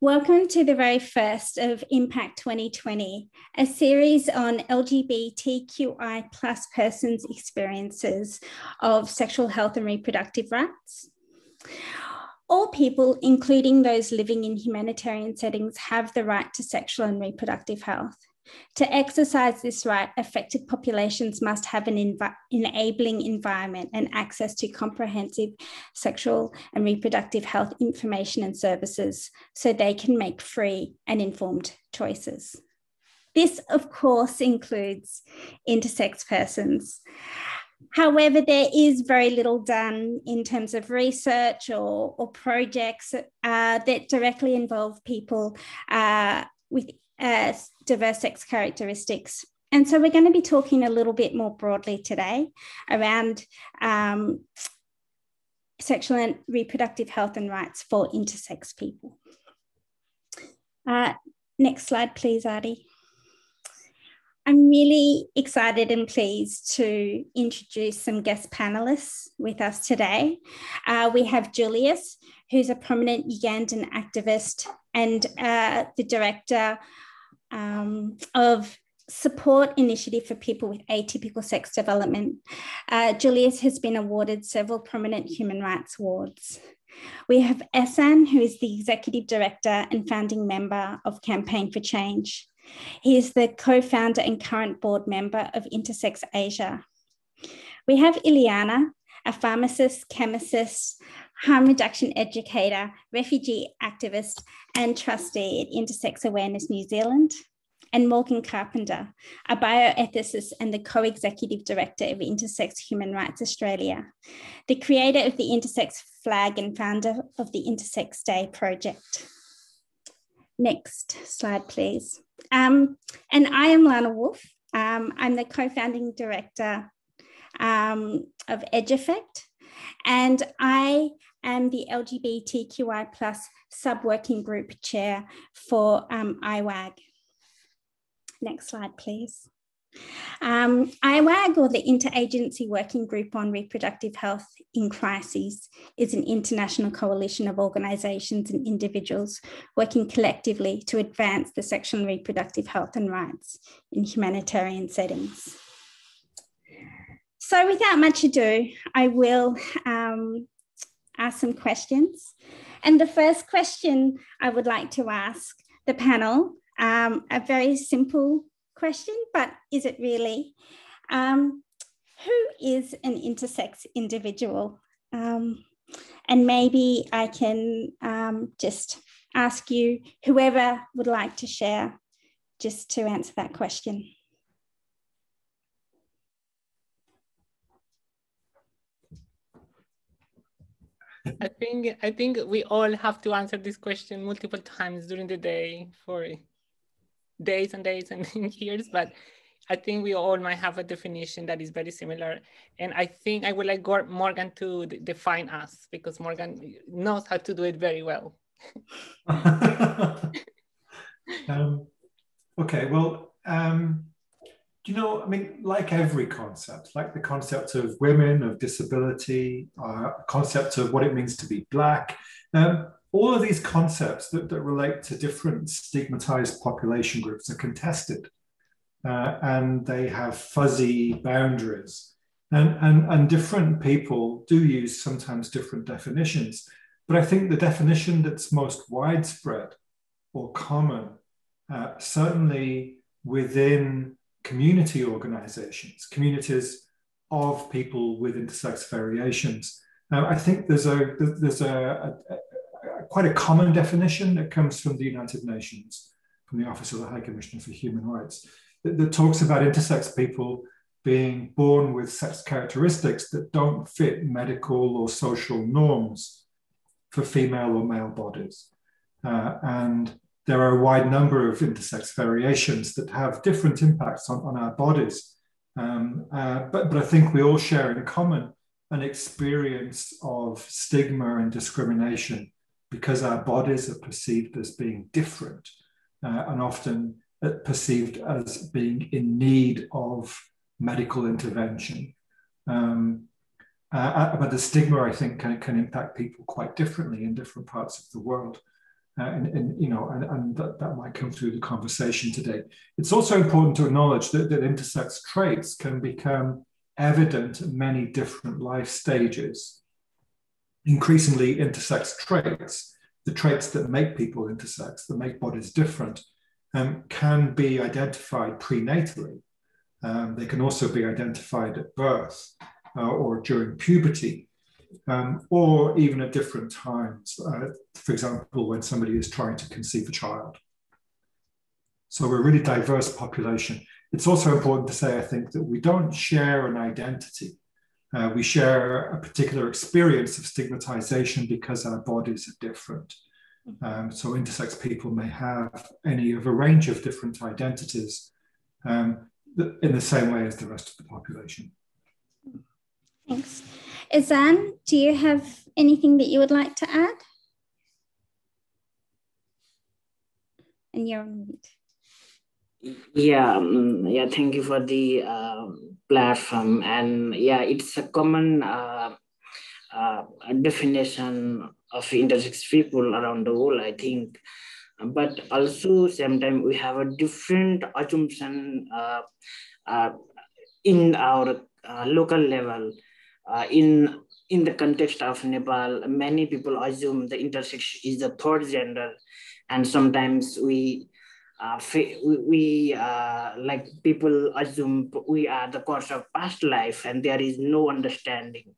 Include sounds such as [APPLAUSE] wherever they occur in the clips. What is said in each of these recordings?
Welcome to the very first of Impact 2020, a series on LGBTQI plus persons' experiences of sexual health and reproductive rights. All people, including those living in humanitarian settings, have the right to sexual and reproductive health. To exercise this right, affected populations must have an enabling environment and access to comprehensive sexual and reproductive health information and services so they can make free and informed choices. This, of course, includes intersex persons. However, there is very little done in terms of research or, or projects uh, that directly involve people uh, with uh, diverse sex characteristics. And so we're going to be talking a little bit more broadly today around um, sexual and reproductive health and rights for intersex people. Uh, next slide, please, Adi. I'm really excited and pleased to introduce some guest panelists with us today. Uh, we have Julius, who's a prominent Ugandan activist and uh, the director um, of support initiative for people with atypical sex development. Uh, Julius has been awarded several prominent human rights awards. We have Esan, who is the executive director and founding member of Campaign for Change. He is the co founder and current board member of Intersex Asia. We have Eliana, a pharmacist, chemist, harm reduction educator, refugee activist, and trustee at Intersex Awareness New Zealand. And Morgan Carpenter, a bioethicist and the co executive director of Intersex Human Rights Australia, the creator of the Intersex flag and founder of the Intersex Day project. Next slide, please. Um, and I am Lana Woolf. Um, I'm the co founding director um, of Edge Effect, and I am the LGBTQI plus sub working group chair for um, IWAG. Next slide, please. Um, IWAG, or the Interagency Working Group on Reproductive Health in Crises, is an international coalition of organisations and individuals working collectively to advance the sexual and reproductive health and rights in humanitarian settings. So, without much ado, I will um, ask some questions. And the first question I would like to ask the panel, um, a very simple question, but is it really? Um, who is an intersex individual? Um, and maybe I can um, just ask you, whoever would like to share, just to answer that question. I think I think we all have to answer this question multiple times during the day for days and days and [LAUGHS] years, but I think we all might have a definition that is very similar. And I think I would like Morgan to define us because Morgan knows how to do it very well. [LAUGHS] um, okay, well, um, you know, I mean, like every concept, like the concept of women, of disability, uh, concept of what it means to be black, um, all of these concepts that, that relate to different stigmatized population groups are contested uh, and they have fuzzy boundaries. And, and, and different people do use sometimes different definitions. But I think the definition that's most widespread or common, uh, certainly within community organizations, communities of people with intersex variations. Now, I think there's a there's a, a, a, quite a common definition that comes from the United Nations, from the Office of the High Commissioner for Human Rights, that, that talks about intersex people being born with sex characteristics that don't fit medical or social norms for female or male bodies. Uh, and there are a wide number of intersex variations that have different impacts on, on our bodies. Um, uh, but, but I think we all share in common an experience of stigma and discrimination because our bodies are perceived as being different uh, and often perceived as being in need of medical intervention. Um, uh, uh, but the stigma, I think, can, can impact people quite differently in different parts of the world. Uh, and, and, you know, and, and that, that might come through the conversation today. It's also important to acknowledge that, that intersex traits can become evident at many different life stages. Increasingly, intersex traits, the traits that make people intersex, that make bodies different, um, can be identified prenatally. Um, they can also be identified at birth uh, or during puberty, um, or even at different times. Uh, for example, when somebody is trying to conceive a child. So we're a really diverse population. It's also important to say, I think, that we don't share an identity. Uh, we share a particular experience of stigmatization because our bodies are different. Um, so intersex people may have any of a range of different identities um, in the same way as the rest of the population. Thanks. Esan, do you have anything that you would like to add? And you're on mute. Yeah, um, yeah. Thank you for the uh, platform, and yeah, it's a common uh, uh, definition of intersex people around the world. I think, but also sometimes we have a different assumption uh, uh, in our uh, local level uh, in in the context of Nepal, many people assume the intersex is the third gender, and sometimes we uh, we, uh, like people assume we are the cause of past life, and there is no understanding.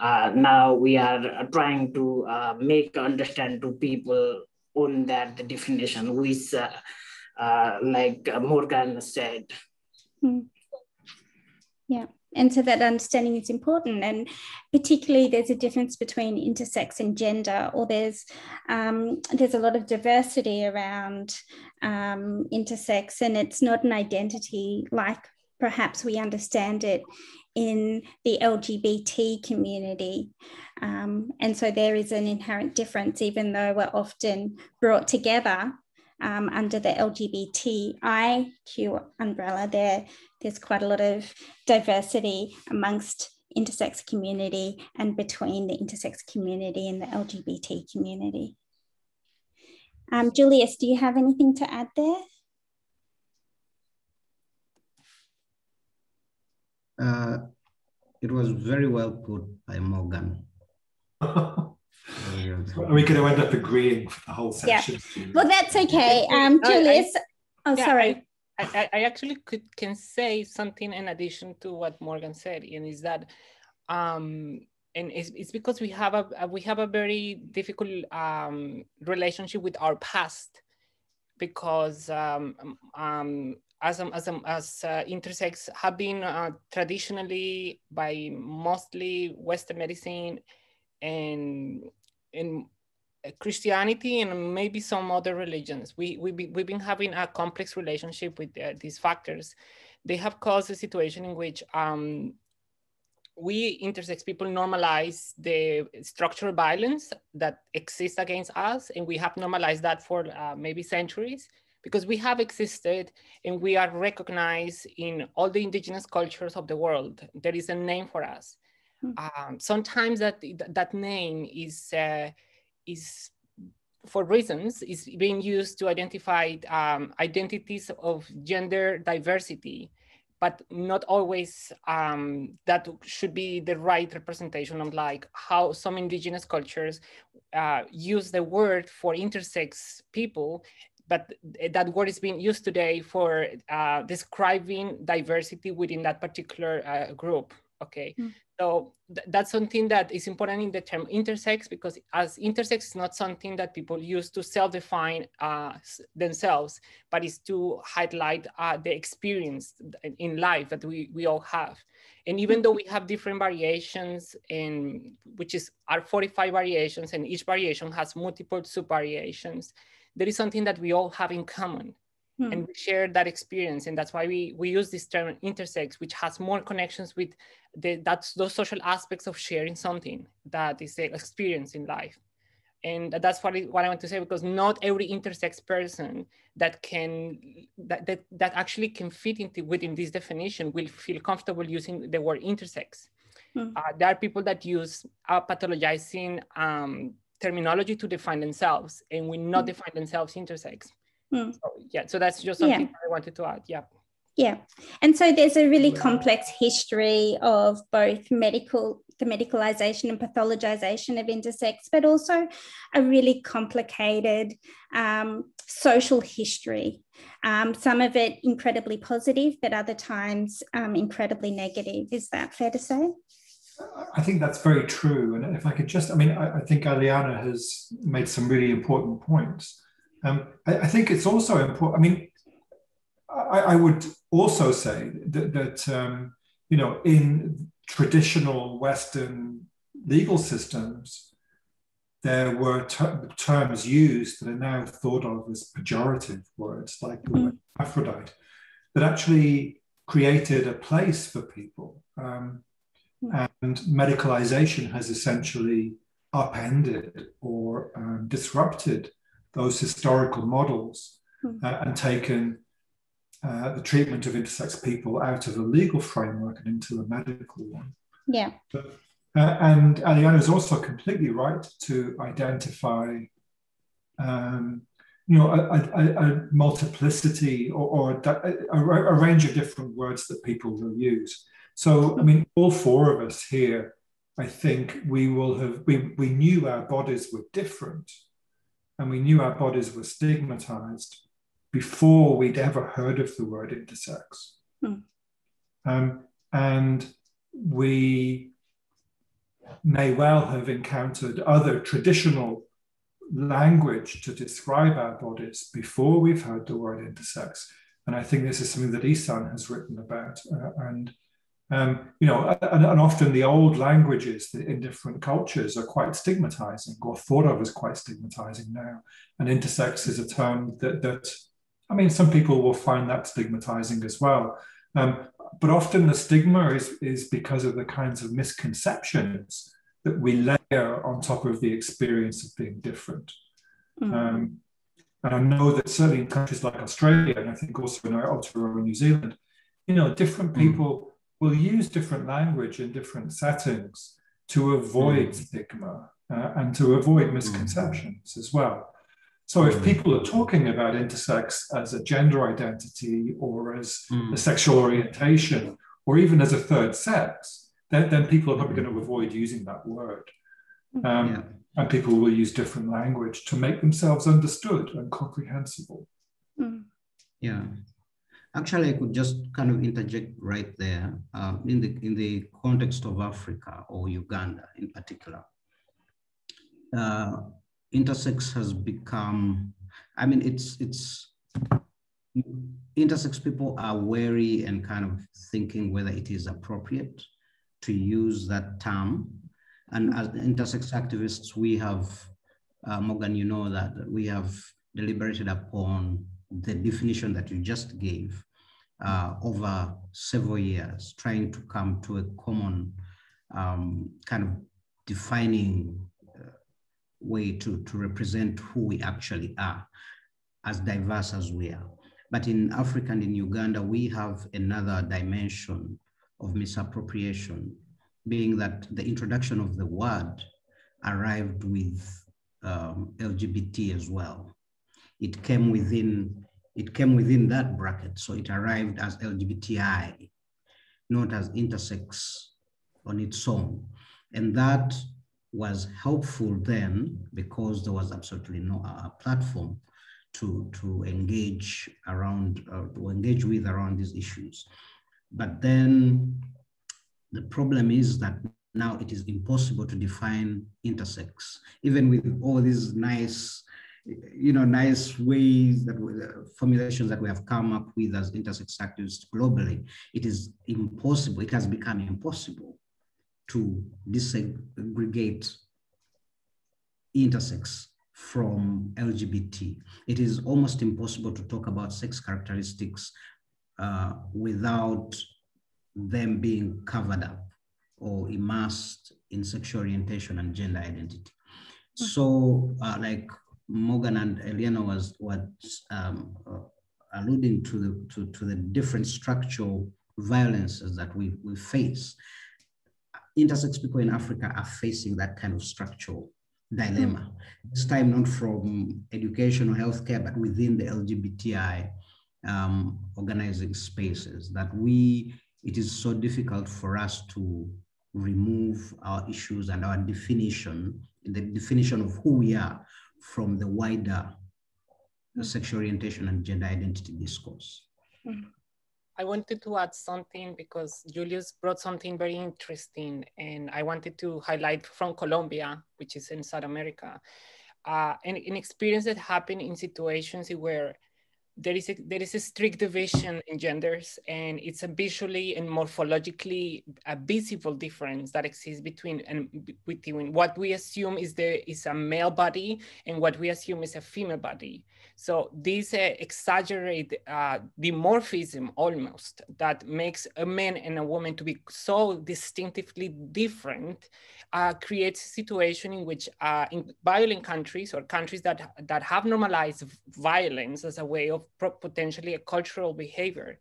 Uh, now we are trying to uh, make understand to people on that the definition, which, uh, uh, like Morgan said. Hmm. Yeah and so that understanding is important and particularly there's a difference between intersex and gender or there's um, there's a lot of diversity around um, intersex and it's not an identity like perhaps we understand it in the lgbt community um, and so there is an inherent difference even though we're often brought together um, under the LGBTIQ umbrella, there, there's quite a lot of diversity amongst intersex community and between the intersex community and the LGBT community. Um, Julius, do you have anything to add there? Uh, it was very well put by Morgan. [LAUGHS] We could have end up agreeing for the whole session? Yeah. Well, that's okay. Um, Julius, I, oh, yeah, sorry. I, I, actually could can say something in addition to what Morgan said, and is that, um, and it's, it's because we have a we have a very difficult um, relationship with our past, because um, um, as as as uh, intersex have been uh, traditionally by mostly Western medicine and in Christianity and maybe some other religions. We, we be, we've been having a complex relationship with uh, these factors. They have caused a situation in which um, we intersex people normalize the structural violence that exists against us, and we have normalized that for uh, maybe centuries because we have existed and we are recognized in all the indigenous cultures of the world. There is a name for us. Hmm. Um, sometimes that that name is uh, is for reasons is being used to identify um, identities of gender diversity, but not always um, that should be the right representation of like how some indigenous cultures uh, use the word for intersex people but that word is being used today for uh, describing diversity within that particular uh, group okay mm. So th that's something that is important in the term intersex because as intersex is not something that people use to self-define uh, themselves, but is to highlight uh, the experience in life that we, we all have. And even though we have different variations in, which is our 45 variations and each variation has multiple sub-variations, there is something that we all have in common hmm. and we share that experience and that's why we we use this term intersex which has more connections with the that's those social aspects of sharing something that is the experience in life and that's what, I, what I want to say because not every intersex person that can that, that, that actually can fit into within this definition will feel comfortable using the word intersex. Mm. Uh, there are people that use uh, pathologizing um, terminology to define themselves and will not mm. define themselves intersex. Mm. So, yeah, so that's just something yeah. I wanted to add. Yeah. Yeah. And so there's a really complex history of both medical, the medicalization and pathologization of intersex, but also a really complicated um, social history. Um, some of it incredibly positive, but other times um, incredibly negative. Is that fair to say? I think that's very true. And if I could just, I mean, I, I think Eliana has made some really important points. Um, I, I, think it's also important. I mean, I, I would also say that, that um, you know, in traditional Western legal systems, there were ter- terms used that are now thought of as pejorative words, like the word mm-hmm. Aphrodite, that actually created a place for people. Um, mm. And medicalization has essentially upended or um, disrupted those historical models mm. uh, and taken uh, the treatment of intersex people out of the legal framework and into the medical one. Yeah. But, uh, and Eliana is also completely right to identify, um, you know, a, a, a multiplicity or, or a, a, range of different words that people will use. So, I mean, all four of us here, I think we will have, we, we knew our bodies were different and we knew our bodies were stigmatized before we'd ever heard of the word intersex. Hmm. Um, and we may well have encountered other traditional language to describe our bodies before we've heard the word intersex. And I think this is something that Esan has written about. Uh, and, um, you know, and, and, often the old languages in different cultures are quite stigmatizing or thought of as quite stigmatizing now. And intersex is a term that, that I mean, some people will find that stigmatizing as well. Um, but often the stigma is, is because of the kinds of misconceptions that we layer on top of the experience of being different. Mm-hmm. Um, and I know that certainly in countries like Australia, and I think also in Aotearoa New Zealand, you know, different mm. people. Will use different language in different settings to avoid mm-hmm. stigma uh, and to avoid misconceptions as well. So if mm. people are talking about intersex as a gender identity or as mm. a sexual orientation or even as a third sex, then, then people are probably going to avoid using that word. Mm. Um, yeah. And people will use different language to make themselves understood and comprehensible. Mm. Yeah. Actually, I could just kind of interject right there uh, in the in the context of Africa or Uganda in particular. Uh, intersex has become, I mean, it's, it's, intersex people are wary and kind of thinking whether it is appropriate to use that term. And as intersex activists, we have, uh, Morgan, you know that we have deliberated upon the definition that you just gave uh, over several years, trying to come to a common um, kind of defining way to, to represent who we actually are, as diverse as we are. But in Africa and in Uganda, we have another dimension of misappropriation, being that the introduction of the word arrived with um, LGBT as well. It came within it came within that bracket, so it arrived as LGBTI, not as intersex on its own, and that was helpful then because there was absolutely no uh, platform to, to engage around, uh, to engage with around these issues. But then the problem is that now it is impossible to define intersex, even with all these nice, you know, nice ways that uh, formulations that we have come up with as intersex activists globally. It is impossible. It has become impossible to disaggregate intersex from LGBT. It is almost impossible to talk about sex characteristics uh, without them being covered up or immersed in sexual orientation and gender identity. So, uh, like Morgan and Eliana was was um, uh, alluding to the to, to the different structural violences that we, we face. Intersex people in Africa are facing that kind of structural dilemma. This time not from education or healthcare, but within the LGBTI um, organizing spaces that we, it is so difficult for us to remove our issues and our definition, the definition of who we are from the wider sexual orientation and gender identity discourse. I wanted to add something because Julius brought something very interesting, and I wanted to highlight from Colombia, which is in South America, uh, an, an experience that happened in situations where there is a, there is a strict division in genders and it's a visually and morphologically a visible difference that exists between and between what we assume is the is a male body and what we assume is a female body. So this uh, exaggerate uh, dimorphism almost that makes a man and a woman to be so distinctively different uh, creates a situation in which uh, in violent countries or countries that, that have normalized violence as a way of potentially a cultural behavior,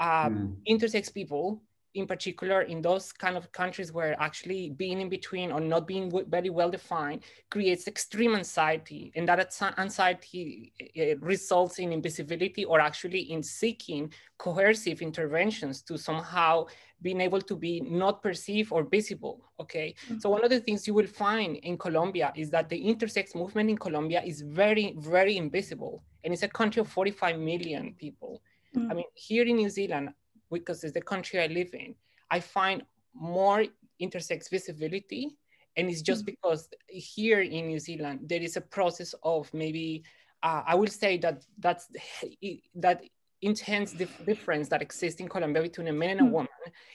mm. intersex people in particular in those kind of countries where actually being in between or not being very well defined creates extreme anxiety and that anxiety eh, results in invisibility or actually in seeking coercive interventions to somehow being able to be not perceived or visible okay mm-hmm. so one of the things you will find in colombia is that the intersex movement in colombia is very very invisible and it's a country of 45 million people mm-hmm. i mean here in new zealand because it's the country I live in, I find more intersex visibility. And it's just mm-hmm. because here in New Zealand, there is a process of maybe, uh, I will say that that's that intense dif- difference that exists in Colombia between a man and a mm-hmm. woman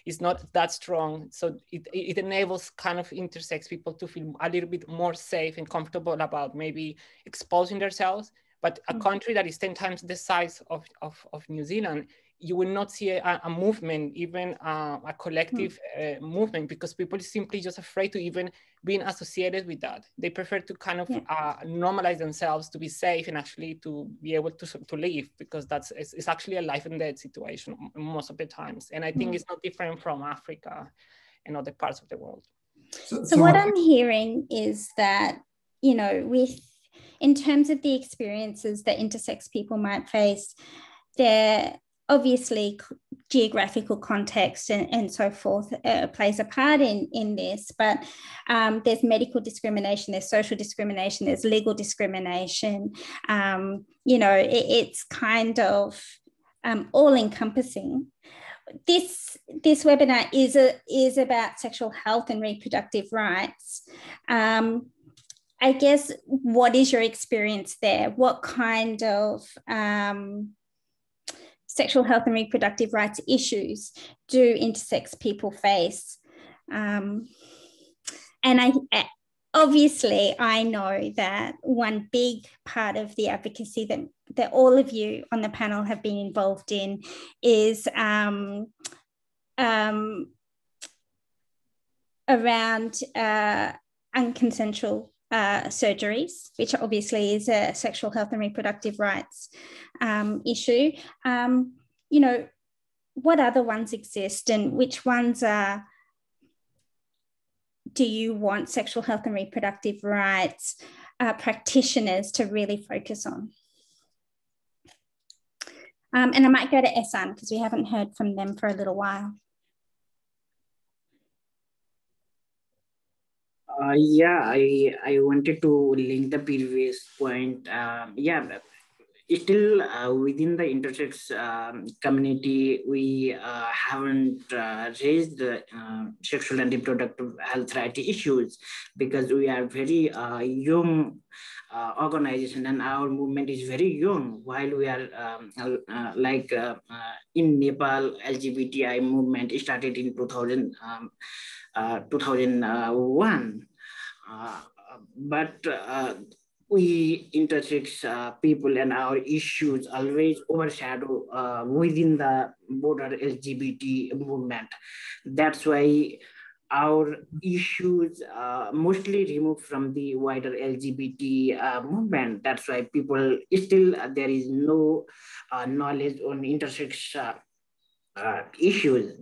is not that strong. So it, it enables kind of intersex people to feel a little bit more safe and comfortable about maybe exposing themselves. But a mm-hmm. country that is 10 times the size of, of, of New Zealand you will not see a, a movement, even uh, a collective mm. uh, movement, because people are simply just afraid to even being associated with that. They prefer to kind of yeah. uh, normalize themselves to be safe and actually to be able to, to live, because that's it's, it's actually a life and death situation most of the times. And I think mm. it's not different from Africa and other parts of the world. So, so what I'm hearing is that, you know, with in terms of the experiences that intersex people might face, there obviously geographical context and, and so forth uh, plays a part in, in this, but um, there's medical discrimination, there's social discrimination, there's legal discrimination. Um, you know, it, it's kind of um, all encompassing. This this webinar is a, is about sexual health and reproductive rights. Um, I guess what is your experience there? What kind of um, sexual health and reproductive rights issues do intersex people face. Um, and I obviously I know that one big part of the advocacy that that all of you on the panel have been involved in is um, um, around uh, unconsensual uh, surgeries, which obviously is a sexual health and reproductive rights um, issue. Um, you know, what other ones exist and which ones are do you want sexual health and reproductive rights uh, practitioners to really focus on? Um, and I might go to Esan because we haven't heard from them for a little while. Uh, yeah, I I wanted to link the previous point. Um, yeah, still uh, within the intersex um, community, we uh, haven't uh, raised the uh, sexual and reproductive health right issues because we are very uh, young uh, organization and our movement is very young. While we are um, like in Nepal, LGBTI movement started in 2000. Um, uh, 2001. Uh, but uh, we intersex uh, people and our issues always overshadow uh, within the broader LGBT movement. That's why our issues uh, mostly removed from the wider LGBT uh, movement. That's why people still uh, there is no uh, knowledge on intersex uh, uh, issues.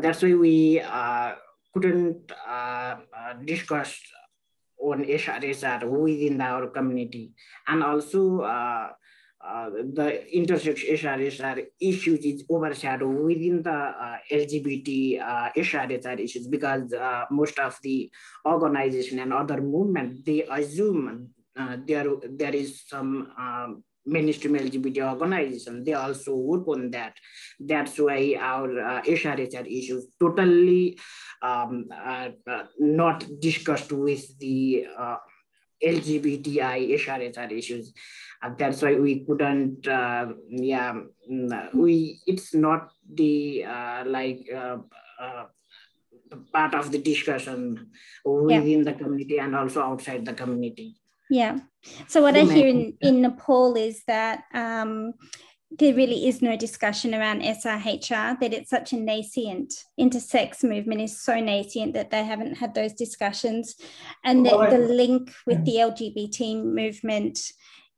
That's why we couldn't discuss on HRSR within our community, and also uh, the intersex HRSR issues is overshadowed within the uh, LGBT uh, HRSR issues because uh, most of the organization and other movement, they assume uh, there, there is some um, mainstream LGBT organization, they also work on that. That's why our uh, HRSR issues totally um, uh, uh, not discussed with the uh, LGBTI HRSR issues and that's why we couldn't uh, yeah mm, we it's not the uh, like uh, uh part of the discussion within yeah. the community and also outside the community yeah so what i hear in, in nepal is that um, there really is no discussion around SRHR, that it's such a nascent intersex movement is so nascent that they haven't had those discussions. And well, that the link with the LGBT movement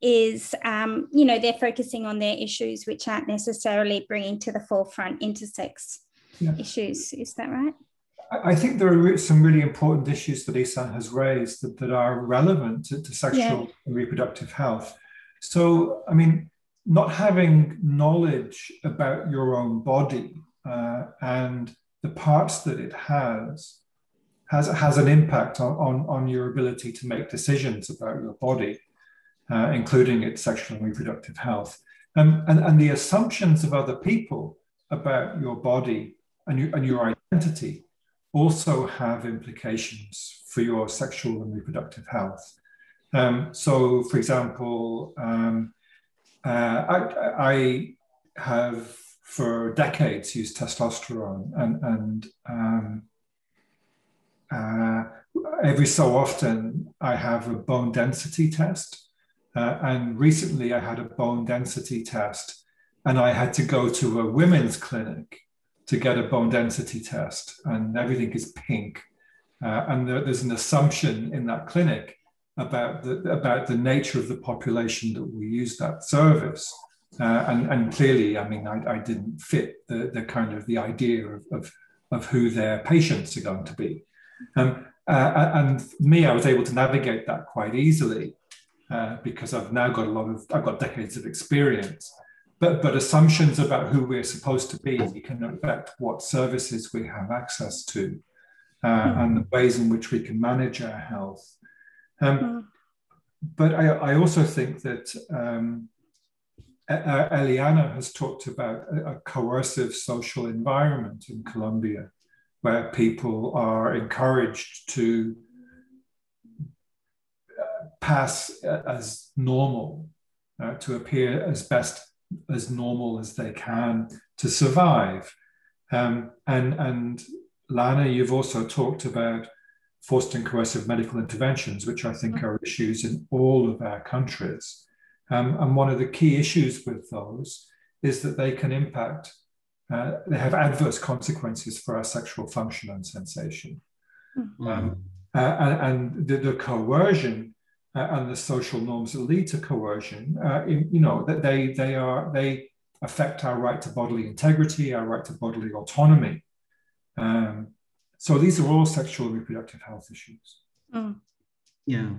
is, um, you know, they're focusing on their issues which aren't necessarily bringing to the forefront intersex yeah. issues. Is that right? I think there are some really important issues that Esan has raised that, that are relevant to, to sexual yeah. and reproductive health. So, I mean, not having knowledge about your own body uh, and the parts that it has has, has an impact on, on, on your ability to make decisions about your body uh, including its sexual and reproductive health. Um, and, and the assumptions of other people about your body and, you, and your identity also have implications for your sexual and reproductive health. Um, so, for example, um, uh, I, I, have for decades used testosterone, and, and um, uh, every so often I have a bone density test. Uh, and recently I had a bone density test and I had to go to a women's clinic to get a bone density test and everything is pink. Uh, and there, there's an assumption in that clinic about the, about the nature of the population that we use that service. Uh, and, and clearly, I mean, I, I didn't fit the, the kind of the idea of, of, of who their patients are going to be. Um, uh, and me, I was able to navigate that quite easily. Uh, because I've now got a lot of, I've got decades of experience. But, but assumptions about who we're supposed to be can affect what services we have access to uh, mm. and the ways in which we can manage our health. Um, mm. But I, I, also think that um, Eliana has talked about a, a coercive social environment in Colombia where people are encouraged to pass uh, as normal, uh, to appear as best as normal as they can to survive. Um, and, and Lana, you've also talked about forced and coercive medical interventions, which I think are issues in all of our countries. Um, and one of the key issues with those is that they can impact, uh, they have adverse consequences for our sexual function and sensation. Mm-hmm. Um, uh, and, and the, the, coercion uh, and the social norms that lead to coercion, uh, in, you know, that they they are they affect our right to bodily integrity, our right to bodily autonomy. Um, so these are all sexual and reproductive health issues. Mm. Yeah.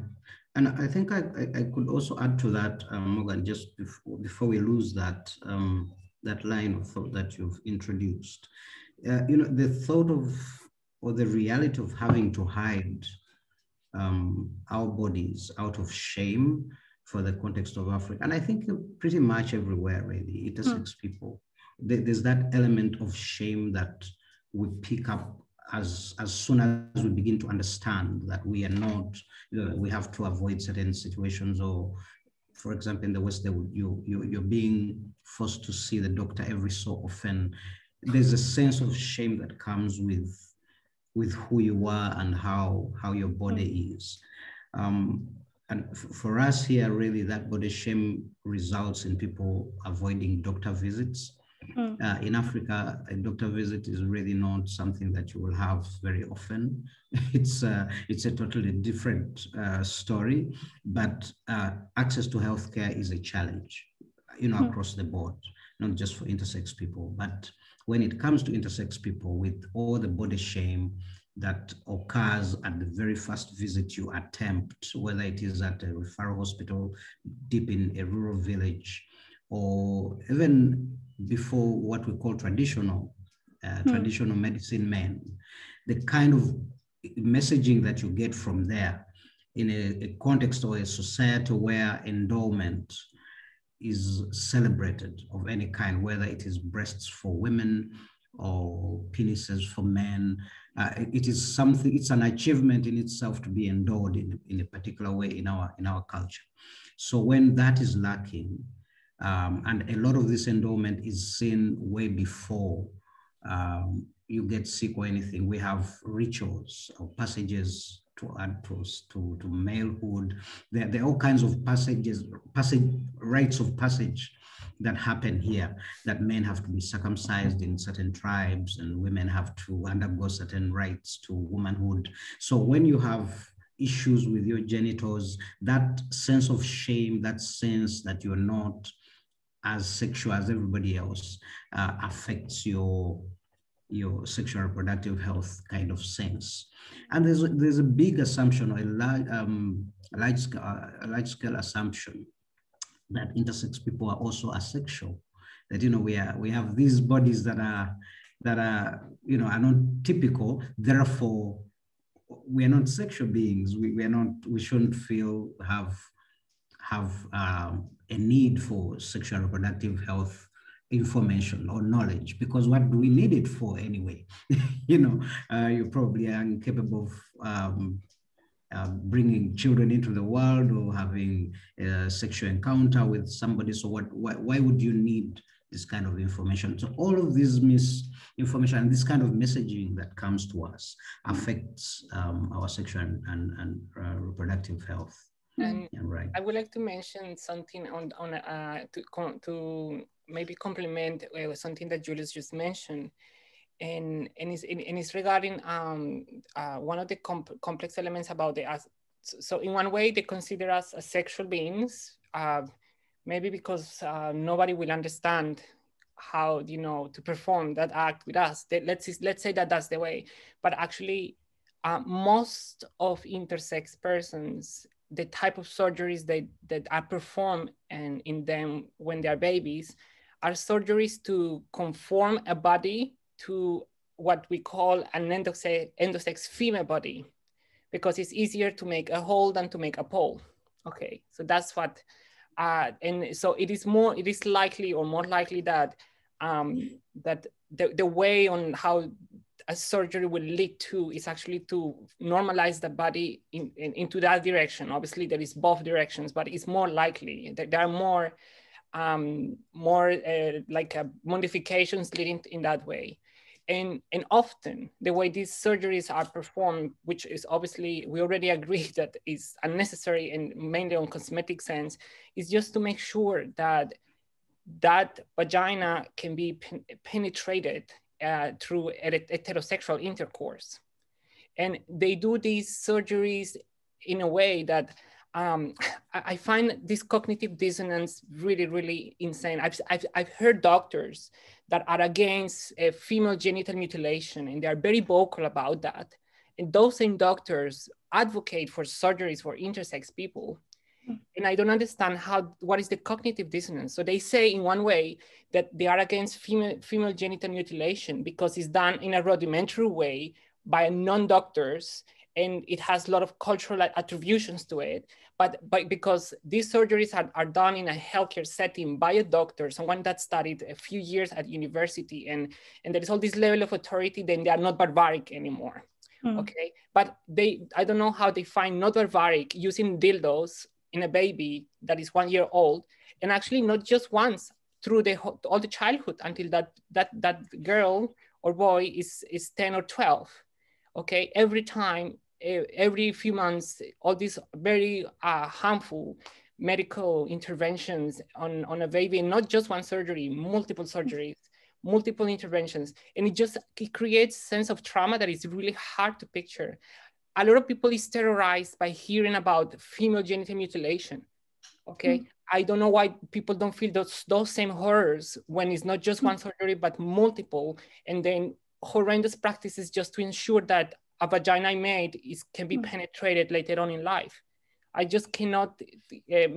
And I think I, I, I, could also add to that, um, Morgan, just before, before we lose that, um, that line of thought that you've introduced. Uh, you know, the thought of, or the reality of having to hide um, our bodies out of shame for the context of Africa. And I think pretty much everywhere, really, it affects mm. people. There's that element of shame that we pick up as, as soon as we begin to understand that we are not, you know, we have to avoid certain situations or for example, in the West, would, you, you, you're being forced to see the doctor every so often. There's a sense of shame that comes with with who you are and how how your body is. Um, and for us here, really, that body shame results in people avoiding doctor visits. Mm. Uh, in Africa, a doctor visit is really not something that you will have very often. [LAUGHS] It's, uh, it's a totally different uh, story, but uh, access to healthcare is a challenge, you know, mm. across the board, not just for intersex people. But when it comes to intersex people with all the body shame, that occurs at the very first visit you attempt, whether it is at a referral hospital deep in a rural village, or even before what we call traditional, uh, hmm. traditional medicine men, the kind of messaging that you get from there in a, a context or a society where endowment is celebrated of any kind, whether it is breasts for women or penises for men, uh, it is something, it's an achievement in itself to be endowed in, in a particular way in our, in our culture. So when that is lacking, um, and a lot of this endowment is seen way before um, you get sick or anything. We have rituals or passages to to, to, to malehood. There, there are all kinds of passages, passage, rites of passage that happen here that men have to be circumcised in certain tribes and women have to undergo certain rites to womanhood. So when you have issues with your genitals, that sense of shame, that sense that you're not as sexual as everybody else uh, affects your your sexual reproductive health kind of sense. And there's a, there's a big assumption a large, um, a large, a large scale assumption that intersex people are also asexual. That you know we are we have these bodies that are that are you know are not typical. Therefore, we are not sexual beings. We, we are not. We shouldn't feel have have um, a need for sexual reproductive health information or knowledge because what do we need it for anyway [LAUGHS] you know uh, you probably are incapable of um, uh, bringing children into the world or having a sexual encounter with somebody. So what, why, why would you need this kind of information? So all of this misinformation and this kind of messaging that comes to us affects um, our sexual and, and, and uh, reproductive health. And right. I would like to mention something on, on uh, to, to maybe complement uh, something that Julius just mentioned. And and it's, and it's regarding um, uh, one of the comp complex elements about the as so in one way they consider us as sexual beings uh, maybe because uh, nobody will understand how you know to perform that act with us. Let's let's say that that's the way. But actually uh, most of intersex persons the type of surgeries that that are performed and in them when they are babies are surgeries to conform a body to what we call an endosex, endosex female body because it's easier to make a hole than to make a pole. Okay, so that's what, uh, and so it is more, it is likely or more likely that um, that the, the way on how a surgery will lead to is actually to normalize the body in, in, into that direction. Obviously, there is both directions, but it's more likely that there are more um, more uh, like uh, modifications leading in that way. And, and often the way these surgeries are performed, which is obviously, we already [LAUGHS] agree that is unnecessary and mainly on cosmetic sense, is just to make sure that that vagina can be pen penetrated uh, through heterosexual intercourse. And they do these surgeries in a way that um, I, find this cognitive dissonance really, really insane. I've, I've, I've heard doctors that are against uh, female genital mutilation, and they are very vocal about that. And those same doctors advocate for surgeries for intersex people. And I don't understand how, what is the cognitive dissonance? So they say in one way that they are against female, female genital mutilation because it's done in a rudimentary way by non-doctors and it has a lot of cultural attributions to it. But, but because these surgeries are, are done in a healthcare setting by a doctor, someone that studied a few years at university, and, and there is all this level of authority, then they are not barbaric anymore. Mm. Okay, but they, I don't know how they find not barbaric using dildos in a baby that is one year old, and actually not just once through the all the childhood until that that that girl or boy is is 10 or 12 okay every time every few months all these very uh, harmful medical interventions on, on a baby not just one surgery multiple surgeries multiple interventions, and it just it creates sense of trauma that is really hard to picture. A lot of people is terrorized by hearing about female genital mutilation. Okay, mm. I don't know why people don't feel those those same horrors when it's not just one surgery but multiple, and then horrendous practices just to ensure that a vagina I made is can be mm. penetrated later on in life. I just cannot uh,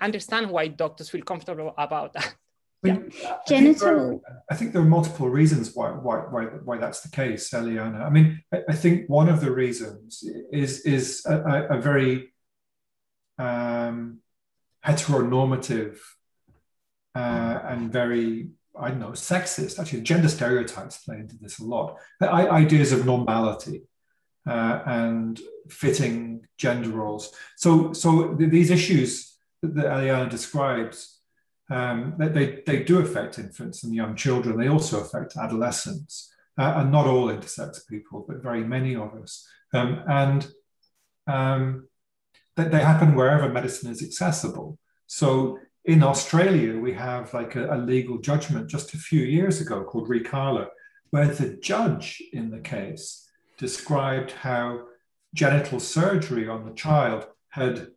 understand why doctors feel comfortable about that. Yeah. I Genital. I think there are multiple reasons why why why, why that's the case, Eliana. I mean, I, I think one of the reasons is is a, a very um, heteronormative uh, and very I don't know sexist. Actually, gender stereotypes play into this a lot. The ideas of normality uh, and fitting gender roles. So so these issues that Eliana describes um, they, they do affect infants and young children. They also affect adolescents, uh, and not all intersex people, but very many of us. Um, and um, they, they happen wherever medicine is accessible. So in Australia, we have like a, a, legal judgment just a few years ago called Re Carla, where the judge in the case described how genital surgery on the child had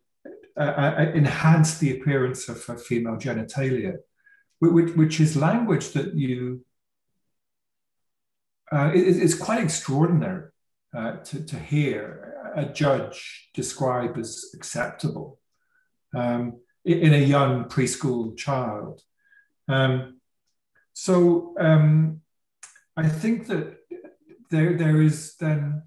uh, uh, enhance the appearance of, female genitalia, which, which, is language that you, uh, it, it's quite extraordinary uh, to, to hear a judge describe as acceptable um, in a young preschool child. Um, so um, I think that there, there is then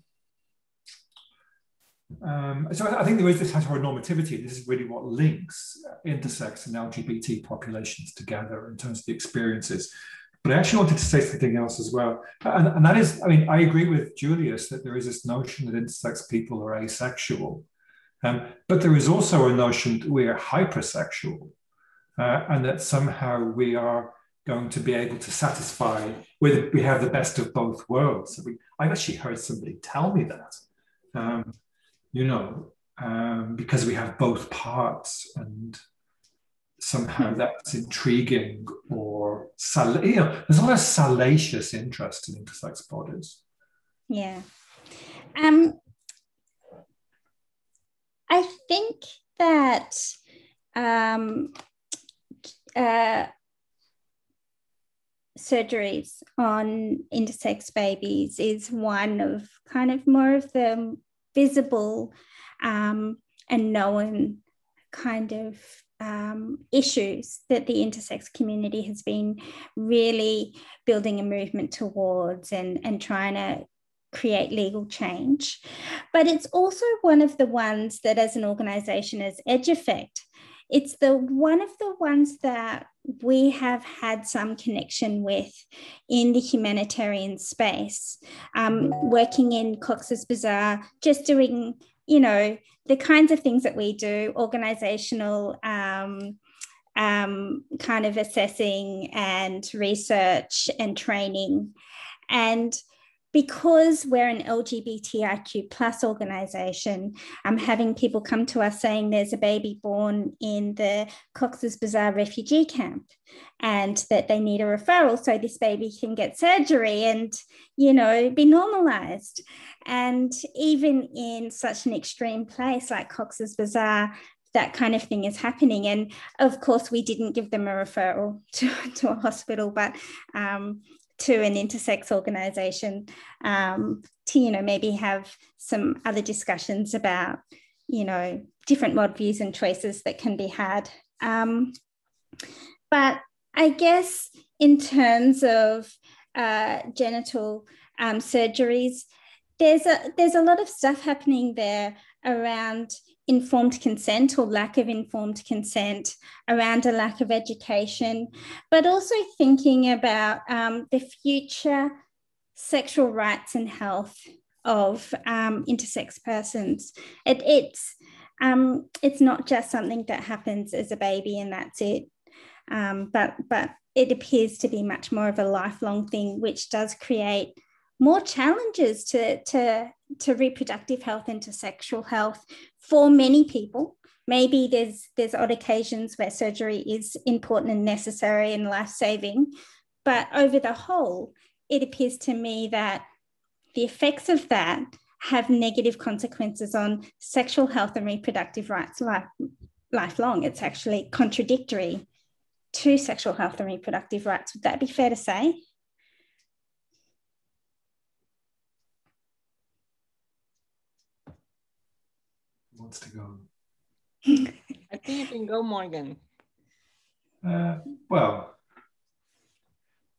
um, so I think there is this heteronormativity. And This is really what links intersex and LGBT populations together in terms of the experiences. But I actually wanted to say something else as well. And, and that is, I mean, I agree with Julius that there is this notion that intersex people are asexual. Um, but there is also a notion that we are hypersexual uh, and that somehow we are going to be able to satisfy, we have the best of both worlds. We, I've actually heard somebody tell me that. Um, you know, um, because we have both parts and somehow hmm. that's intriguing or sal- you know, there's a lot of salacious interest in intersex bodies. Yeah. Um, I think that um, uh, surgeries on intersex babies is one of kind of more of the visible um, and known kind of um, issues that the intersex community has been really building a movement towards and, and trying to create legal change. But it's also one of the ones that, as an organization, as Edge Effect, it's the one of the ones that we have had some connection with in the humanitarian space, um, working in Cox's Bazar, just doing, you know, the kinds of things that we do, organizational um, um, kind of assessing and research and training. And because we're an LGBTIQ plus organization, I'm having people come to us saying there's a baby born in the Cox's Bazar refugee camp and that they need a referral so this baby can get surgery and, you know, be normalized. And even in such an extreme place like Cox's Bazar, that kind of thing is happening. And of course, we didn't give them a referral [LAUGHS] to, to a hospital, but um, to an intersex organization um, to you know maybe have some other discussions about you know different worldviews and choices that can be had. Um, but i guess in terms of uh, genital um, surgeries there's a there's a lot of stuff happening there around informed consent or lack of informed consent, around a lack of education, but also thinking about um, the future sexual rights and health of um, intersex persons. It, it's um, it's not just something that happens as a baby and that's it, um, but but it appears to be much more of a lifelong thing, which does create more challenges to, to, to reproductive health and to sexual health for many people. Maybe there's there's odd occasions where surgery is important and necessary and life saving, But over the whole, it appears to me that the effects of that have negative consequences on sexual health and reproductive rights life, lifelong. It's actually contradictory to sexual health and reproductive rights. Would that be fair to say? Wants to go? I think you can go, Morgan. Uh, well,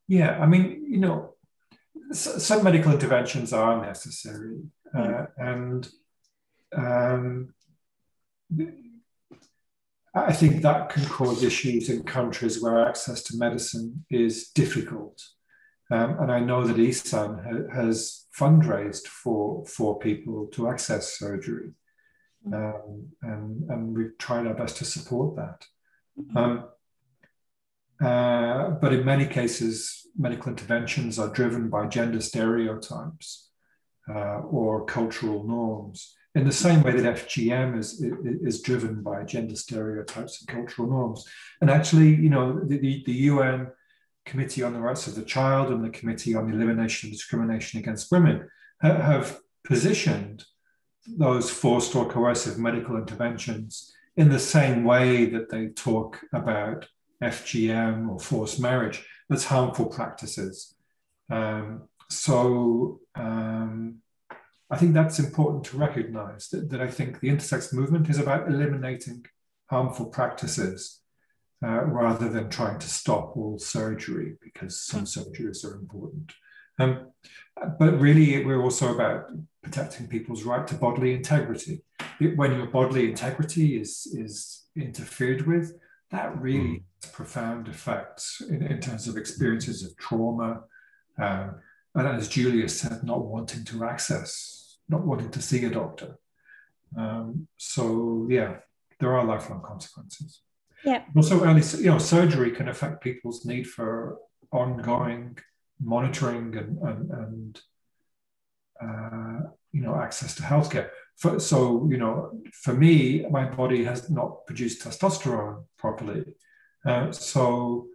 yeah, I mean, you know, some medical interventions are necessary, uh, and um, I think that can cause issues in countries where access to medicine is difficult. Um, and I know that Esan ha- has fundraised for for people to access surgery, um, and and we've tried our best to support that. Um, uh, but in many cases, medical interventions are driven by gender stereotypes uh, or cultural norms. In the same way that FGM is, is driven by gender stereotypes and cultural norms. And actually, you know, the, the, the UN Committee on the Rights of the Child and the Committee on the Elimination of Discrimination Against Women have positioned those forced or coercive medical interventions in the same way that they talk about FGM or forced marriage as harmful practices. Um, so um, I think that's important to recognize that, that I think the intersex movement is about eliminating harmful practices uh, rather than trying to stop all surgery because some surgeries are important. Um, but really, we're also about protecting people's right to bodily integrity. When your bodily integrity is, is interfered with, that really mm. has profound effects in, in, terms of experiences of trauma. Um, and as Julius said, not wanting to access, not wanting to see a doctor. Um, so, yeah, there are lifelong consequences. Yeah. Also, early, you know, surgery can affect people's need for ongoing monitoring and, and, and uh, you know, access to healthcare. For, so you know for me my body has not produced testosterone properly. Uh, so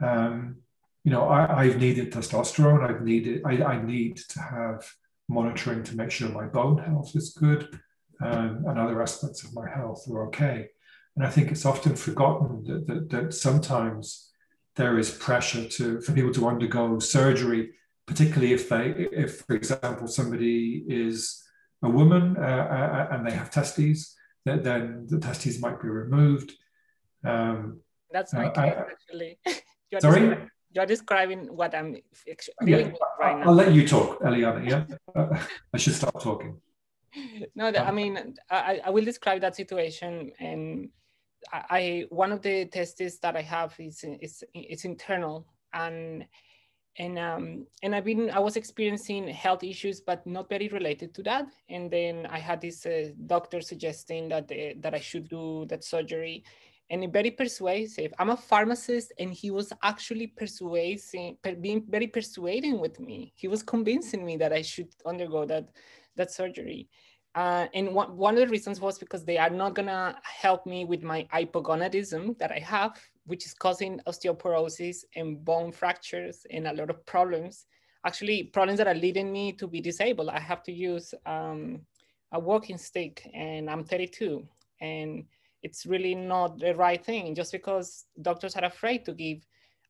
um, you know I, have needed testosterone. I've needed I, I, need to have monitoring to make sure my bone health is good um, and other aspects of my health are okay. And i think it's often forgotten that, that, that sometimes there is pressure to for people to undergo surgery particularly if they if for example somebody is a woman uh, uh, and they have testes, then, then the testes might be removed. Um, That's my uh, case, actually. [LAUGHS] you're sorry? Describing, you're describing what I'm feeling yeah, right now. I'll let you talk, Eliana. Yeah, [LAUGHS] I should stop talking. No, I mean, I, I will describe that situation and I, one of the tests that I have is is it's internal and and um, and I've been I was experiencing health issues, but not very related to that. And then I had this uh, doctor suggesting that uh, that I should do that surgery, and very persuasive. I'm a pharmacist, and he was actually persuading, being very persuading with me. He was convincing me that I should undergo that that surgery. Uh, and one, one of the reasons was because they are not gonna help me with my hypogonadism that I have, which is causing osteoporosis and bone fractures and a lot of problems. Actually, problems that are leading me to be disabled. I have to use um, a walking stick and I'm 32 and it's really not the right thing just because doctors are afraid to give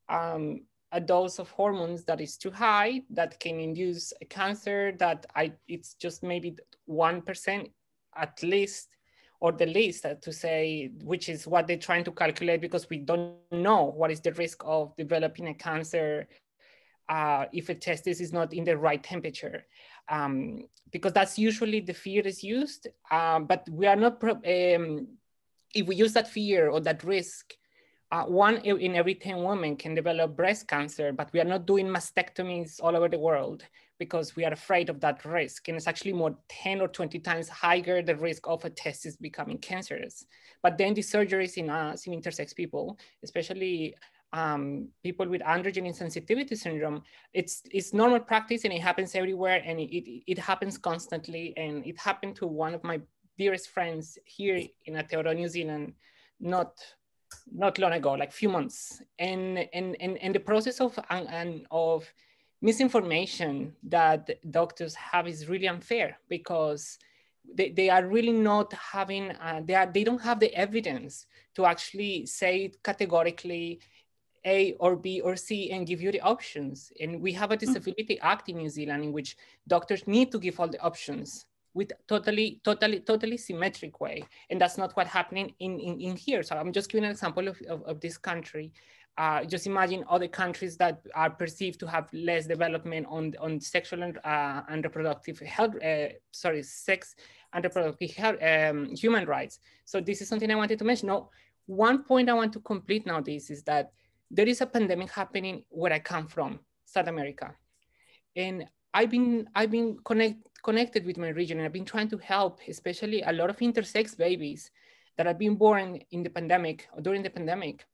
um, a dose of hormones that is too high that can induce cancer that I it's just maybe 1% at least or the least uh, to say which is what they're trying to calculate because we don't know what is the risk of developing a cancer uh, if a testis is not in the right temperature. Um, because that's usually the fear is used um, but we are not um, if we use that fear or that risk uh, one in every 10 women can develop breast cancer, but we are not doing mastectomies all over the world because we are afraid of that risk. And it's actually more 10 or 20 times higher the risk of a testis becoming cancerous. But then the surgeries in us, in intersex people, especially um, people with androgen insensitivity syndrome, it's, it's normal practice and it happens everywhere and it, it, it happens constantly. And it happened to one of my dearest friends here in Aotearoa, New Zealand, not not long ago, like few months, and and and, and the process of and of misinformation that doctors have is really unfair because they, they are really not having uh, they are they don't have the evidence to actually say categorically a or B or C and give you the options. And we have a hmm. Disability Act in New Zealand in which doctors need to give all the options with totally, totally, totally symmetric way. And that's not what happening in, in, in here. So I'm just giving an example of, of, of this country. Uh, just imagine other countries that are perceived to have less development on, on sexual and, uh, and reproductive health, uh, sorry, sex and reproductive health, um, human rights. So this is something I wanted to mention. Now, one point I want to complete now this is that there is a pandemic happening where I come from, South America. And I've been, I've been connect, connected with my region and I've been trying to help, especially a lot of intersex babies that have been born in the pandemic or during the pandemic.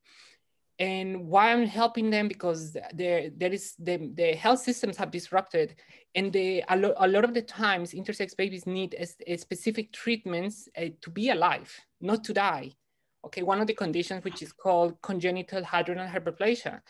And why I'm helping them because there, there is the, the health systems have disrupted and they, a, lo, a lot of the times intersex babies need a, a specific treatments uh, to be alive, not to die okay, one of the conditions which is called congenital adrenal hyperplasia.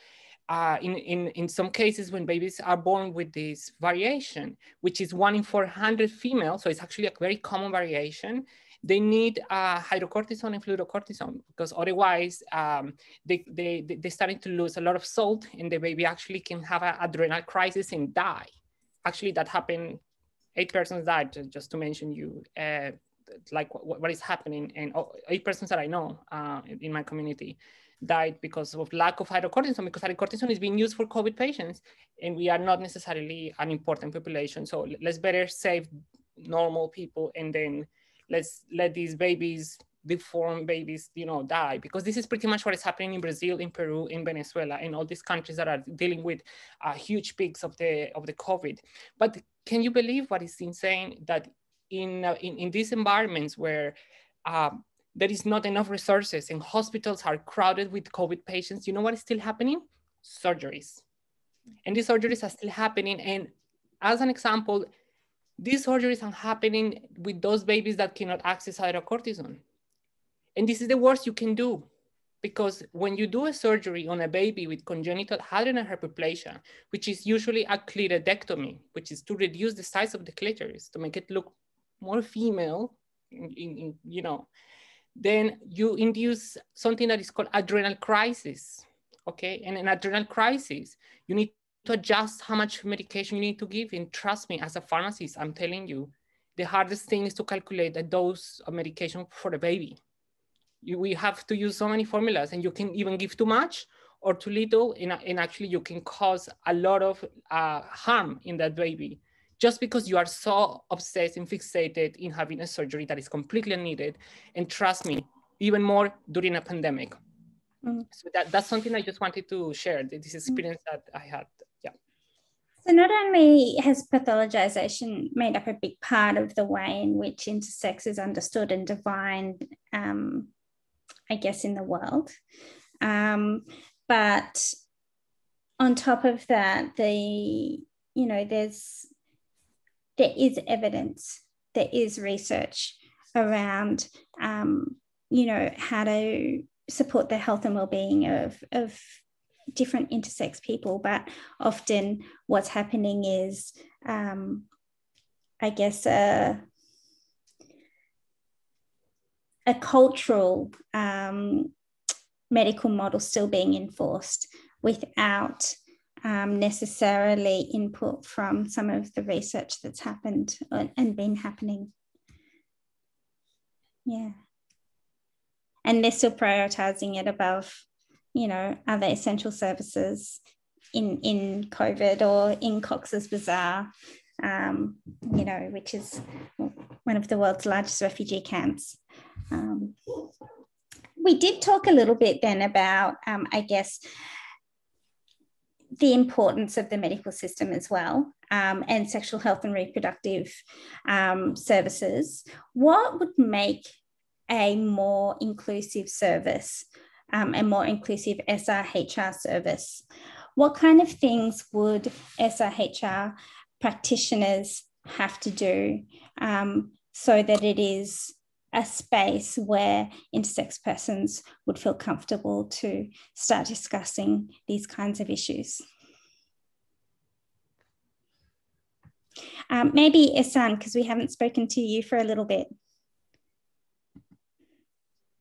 Uh, in, in, in some cases when babies are born with this variation, which is one in 400 females, so it's actually a very common variation, they need uh, hydrocortisone and fludrocortisone because otherwise um, they, they, they're starting to lose a lot of salt and the baby actually can have an adrenal crisis and die. Actually, that happened, eight persons died, just to mention you, uh, like what, what is happening and eight persons that I know uh, in my community died because of lack of hydrocortisone because hydrocortisone is being used for COVID patients and we are not necessarily an important population. So let's better save normal people and then let's let these babies deformed babies, you know, die because this is pretty much what is happening in Brazil, in Peru, in Venezuela, in all these countries that are dealing with uh, huge peaks of the of the COVID. But can you believe what is insane that in, uh, in, in, these environments where um, there is not enough resources and hospitals are crowded with COVID patients, you know what is still happening? Surgeries. And these surgeries are still happening. And as an example, these surgeries are happening with those babies that cannot access hydrocortisone. And this is the worst you can do because when you do a surgery on a baby with congenital adrenal hyperplasia, which is usually a clitoridectomy, which is to reduce the size of the clitoris to make it look more female, in, in, you know, then you induce something that is called adrenal crisis. Okay, and an adrenal crisis, you need to adjust how much medication you need to give. And trust me, as a pharmacist, I'm telling you, the hardest thing is to calculate the dose of medication for the baby. You, we have to use so many formulas, and you can even give too much or too little, and, and actually you can cause a lot of uh, harm in that baby just because you are so obsessed and fixated in having a surgery that is completely unneeded. And trust me, even more during a pandemic. Mm-hmm. So that, that's something I just wanted to share, this experience that I had. So not only has pathologization made up a big part of the way in which intersex is understood and defined, um, I guess, in the world, um, but on top of that, the you know there's there is evidence, there is research around, um, you know, how to support the health and well-being of, of different intersex people. But often what's happening is, um, I guess, a, a cultural um, medical model still being enforced without um, necessarily input from some of the research that's happened and been happening. Yeah. And they're still prioritizing it above, you know, other essential services in, in COVID or in Cox's Bazar, um, you know, which is one of the world's largest refugee camps. Um, we did talk a little bit then about, um, I guess, the importance of the medical system as well um, and sexual health and reproductive um, services, what would make a more inclusive service, um, a more inclusive SRHR service? What kind of things would SRHR practitioners have to do um, so that it is a space where intersex persons would feel comfortable to start discussing these kinds of issues. Um, maybe Esan, because we haven't spoken to you for a little bit.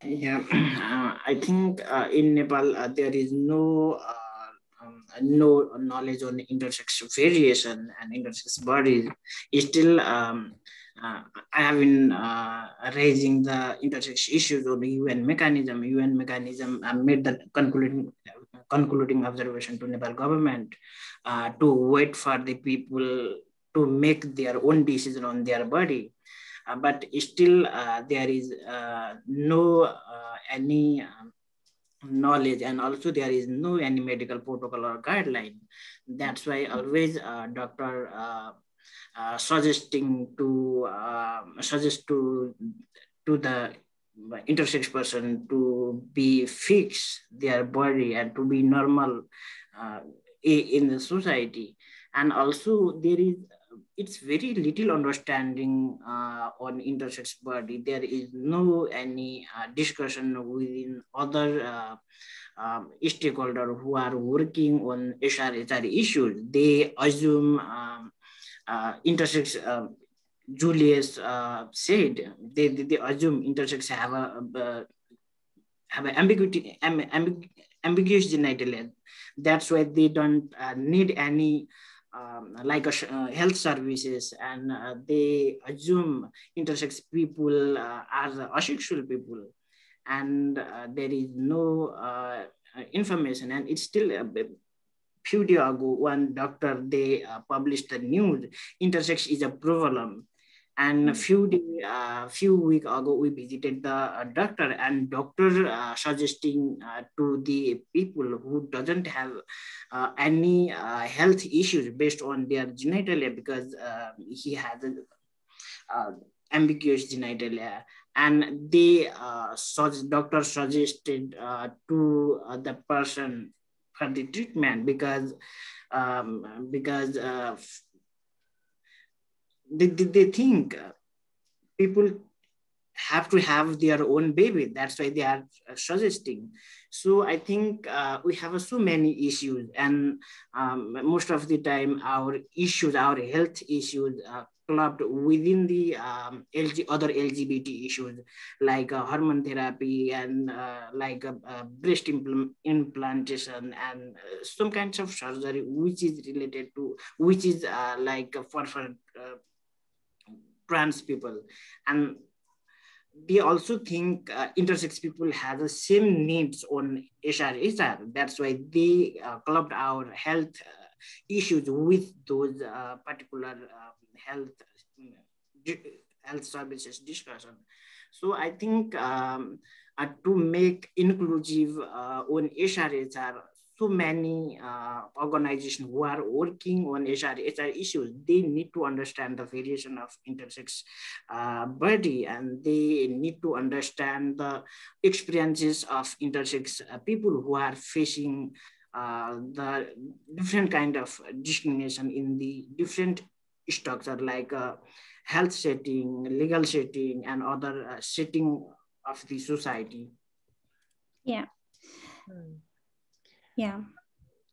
Yeah, [CLEARS THROAT] uh, I think uh, in Nepal uh, there is no uh, um, no knowledge on intersex variation and intersex bodies. Still, um, uh, I have been uh, raising the intersex issues on the UN mechanism. UN mechanism made the concluding concluding observation to Nepal government to wait for the people to make their own decision on their body. Uh, but still uh, there is uh, no any um, knowledge and also there is no any medical protocol or guideline. That's why always uh, doctor uh, uh, suggesting to suggest to to the intersex person to be fix their body and to be normal in the society. And also there is it's very little understanding uh, on intersex body. There is no any uh, discussion within other uh, um, stakeholders who are working on HR, HR issues. They assume um, uh, intersex, um, Julius uh, said, they, they, they, assume intersex have a, have an ambiguity, amb, ambiguous genitalia. That's why they don't uh, need any um, like a, uh, health services and uh, they assume intersex people uh, as asexual people. And uh, there is no uh, information and it's still a few days ago one doctor they uh, published the news intersex is a problem and a hmm. few day, uh, few week ago, we visited the uh, doctor, and doctor uh, suggesting uh, to the people who doesn't have uh, any uh, health issues based on their genitalia because he has ambiguous genitalia, and they uh, doctor suggested to the person for the treatment because um, because they, they, they think people have to have their own baby. That's why they are suggesting. So I think uh, we have so many issues, and um, most of the time our issues, our health issues, uh, clubbed within the um, LG, other LGBT issues like uh, hormone therapy and uh, like uh, breast impl- implantation and uh, some kinds of surgery which is related to which is uh, like for for uh, trans people and they also think uh, intersex people have the same needs on HR, HR. That's why they uh, clubbed our health uh, issues with those uh, particular um, health health services discussion. So I think um, uh, to make inclusive uh, on HR, HR so many uh, organizations who are working on HR, HR issues, they need to understand the variation of intersex uh, body and they need to understand the experiences of intersex uh, people who are facing uh, the different kind of discrimination in the different structure like uh, health setting, legal setting, and other uh, setting of the society. Yeah. Hmm. Yeah.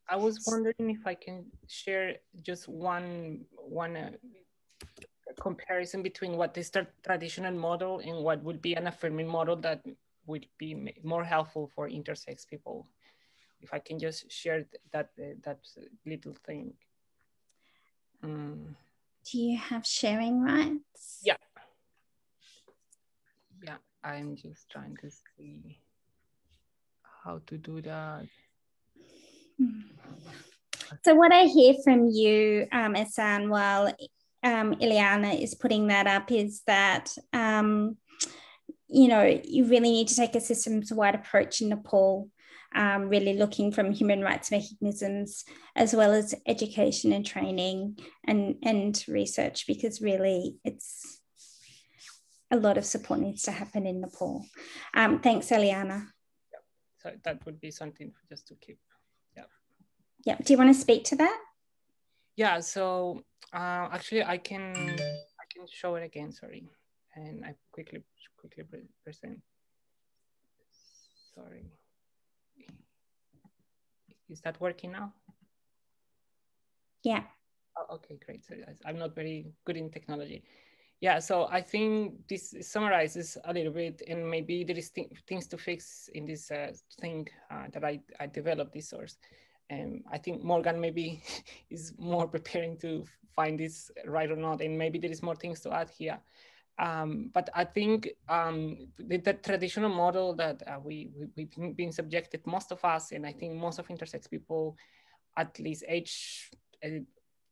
I was wondering if I can share just one one uh, comparison between what is the traditional model and what would be an affirming model that would be more helpful for intersex people. If I can just share that uh, that little thing. Um, Do you have sharing rights? Yeah. Yeah, I'm just trying to see how to do that. So, what I hear from you, um, Esan, while um, Eliana is putting that up, is that um, you know you really need to take a systems-wide approach in Nepal. Um, really looking from human rights mechanisms as well as education and training and, and research because really it's a lot of support needs to happen in Nepal. Um, thanks, Eliana. Yeah. So that would be something just to keep yeah. Do you want to speak to that? Yeah. So uh, actually, I can I can show it again. Sorry. and I quickly quickly present. Sorry. Is that working now? Yeah. Oh, okay, great. So I'm not very good in technology. Yeah, so I think this summarizes a little bit, and maybe there is th things to fix in this uh, thing uh, that I, I developed this source. And I think Morgan maybe [LAUGHS] is more preparing to find this right or not, and maybe there is more things to add here. Um, but I think um, the, the, traditional model that uh, we, we, have been subjected, most of us, and I think most of intersex people, at least age, uh,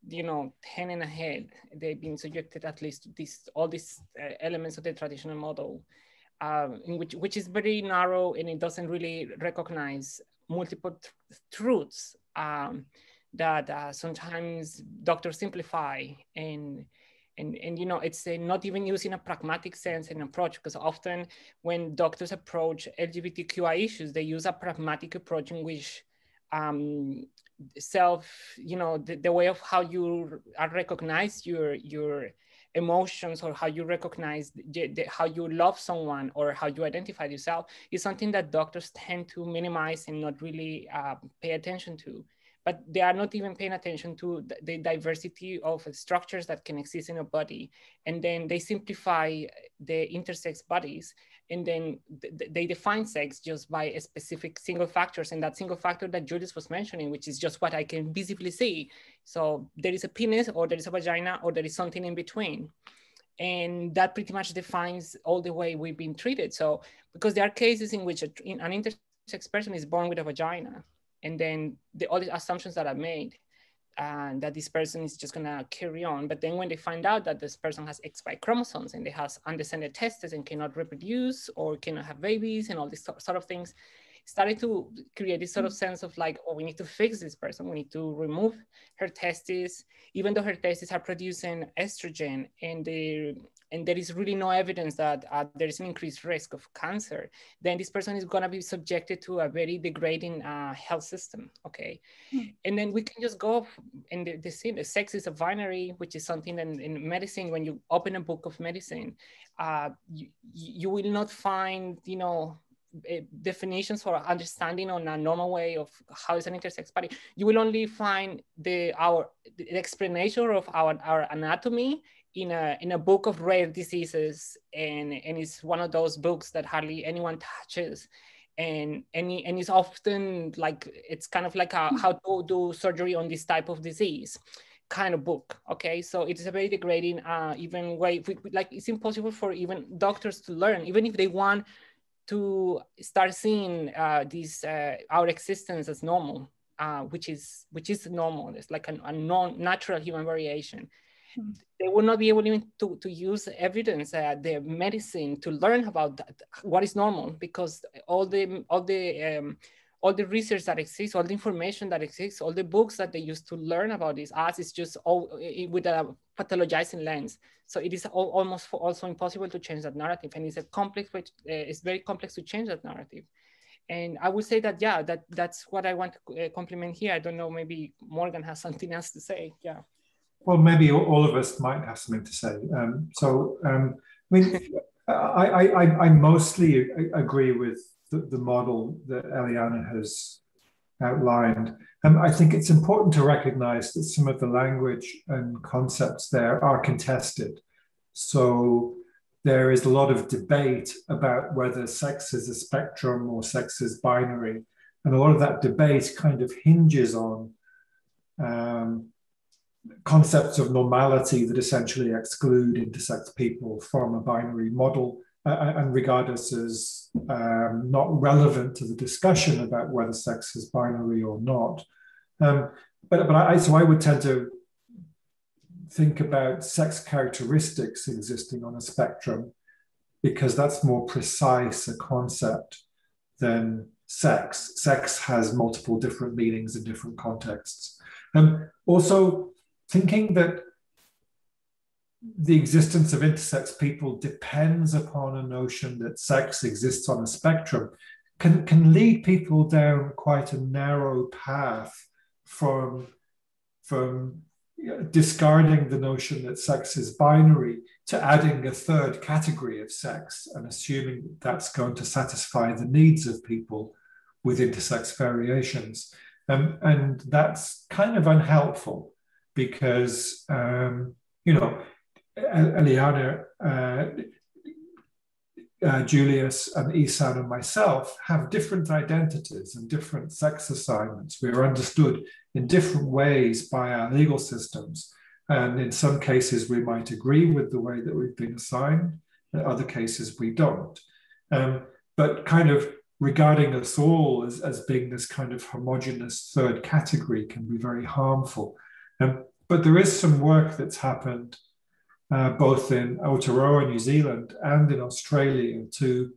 you know, 10 and ahead, they've been subjected at least to this, all these uh, elements of the traditional model, um, in which, which is very narrow and it doesn't really recognize multiple truths um, that uh, sometimes doctors simplify and and, and you know it's uh, not even using a pragmatic sense and approach because often when doctors approach lgbtqi issues they use a pragmatic approach in which um, self you know the, the way of how you are recognize your your emotions or how you recognize the, the, how you love someone or how you identify yourself is something that doctors tend to minimize and not really uh, pay attention to but they are not even paying attention to the diversity of structures that can exist in a body. And then they simplify the intersex bodies and then th they define sex just by a specific single factors and that single factor that Julius was mentioning, which is just what I can visibly see. So there is a penis or there is a vagina or there is something in between. And that pretty much defines all the way we've been treated. So because there are cases in which a, an intersex person is born with a vagina and then the, all the assumptions that are made and that this person is just gonna carry on. But then when they find out that this person has XY chromosomes and they has undescended testes and cannot reproduce or cannot have babies and all these sort of things, started to create this sort of mm. sense of like, oh, we need to fix this person. We need to remove her testes, even though her testes are producing estrogen and they and there is really no evidence that uh, there is an increased risk of cancer, then this person is going to be subjected to a very degrading uh, health system. Okay. Mm. And then we can just go and the, the, sex is a binary, which is something that in medicine, when you open a book of medicine, uh, you, you will not find, you know, Eh, definitions for understanding on a normal way of how is an intersex body, you will only find the our the explanation of our, our anatomy in a in a book of rare diseases, and and it's one of those books that hardly anyone touches. And any and it's often like it's kind of like a, how to do surgery on this type of disease kind of book okay so it is a very degrading uh even way like it's impossible for even doctors to learn even if they want to start seeing uh, this uh, our existence as normal, uh, which is which is normal. It's like a, a non-natural human variation. [LAUGHS] They will not be able even to, to use evidence, uh, the medicine, to learn about that, what is normal, because all the all the um, all the research that exists, all the information that exists, all the books that they use to learn about this as is just all with a pathologizing lens. So it is all, almost also impossible to change that narrative. And it's a complex, uh, it's very complex to change that narrative. And I would say that, yeah, that that's what I want to uh, compliment here. I don't know, maybe Morgan has something else to say. Yeah. Well, maybe all of us might have something to say. Um, so, um, I mean, [LAUGHS] I, I, I mostly agree with the, the model that Eliana has outlined. Um, I think it's important to recognize that some of the language and concepts there are contested. So there is a lot of debate about whether sex is a spectrum or sex is binary. And a lot of that debate kind of hinges on um, concepts of normality that essentially exclude intersex people from a binary model uh, and regard us as um, not relevant to the discussion about whether sex is binary or not. Um, but but I, so I would tend to think about sex characteristics existing on a spectrum because that's more precise a concept than sex. Sex has multiple different meanings in different contexts. Um, also, thinking that the existence of intersex people depends upon a notion that sex exists on a spectrum can, can lead people down quite a narrow path from, from discarding the notion that sex is binary to adding a third category of sex and assuming that's going to satisfy the needs of people with intersex variations. Um, and that's kind of unhelpful because, um, you know, Eliana, uh, uh, Julius, and Esan and myself have different identities and different sex assignments. We are understood in different ways by our legal systems. And in some cases, we might agree with the way that we've been assigned. In other cases, we don't. Um, but kind of regarding us all as, as being this kind of homogenous third category can be very harmful. Um, but there is some work that's happened uh, both in Aotearoa, New Zealand, and in Australia to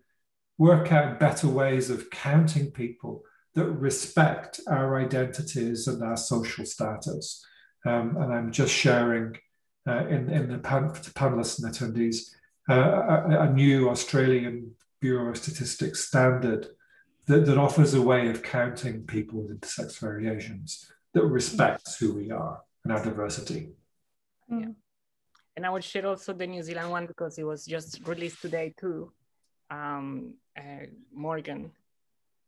work out better ways of counting people that respect our identities and our social status. Um, and I'm just sharing uh, in, in the pan- panelists and attendees uh, a, a, new Australian Bureau of Statistics standard that, that offers a way of counting people with intersex variations that respects who we are and our diversity. Yeah. And I would share also the New Zealand one because it was just released today too. Um, uh, Morgan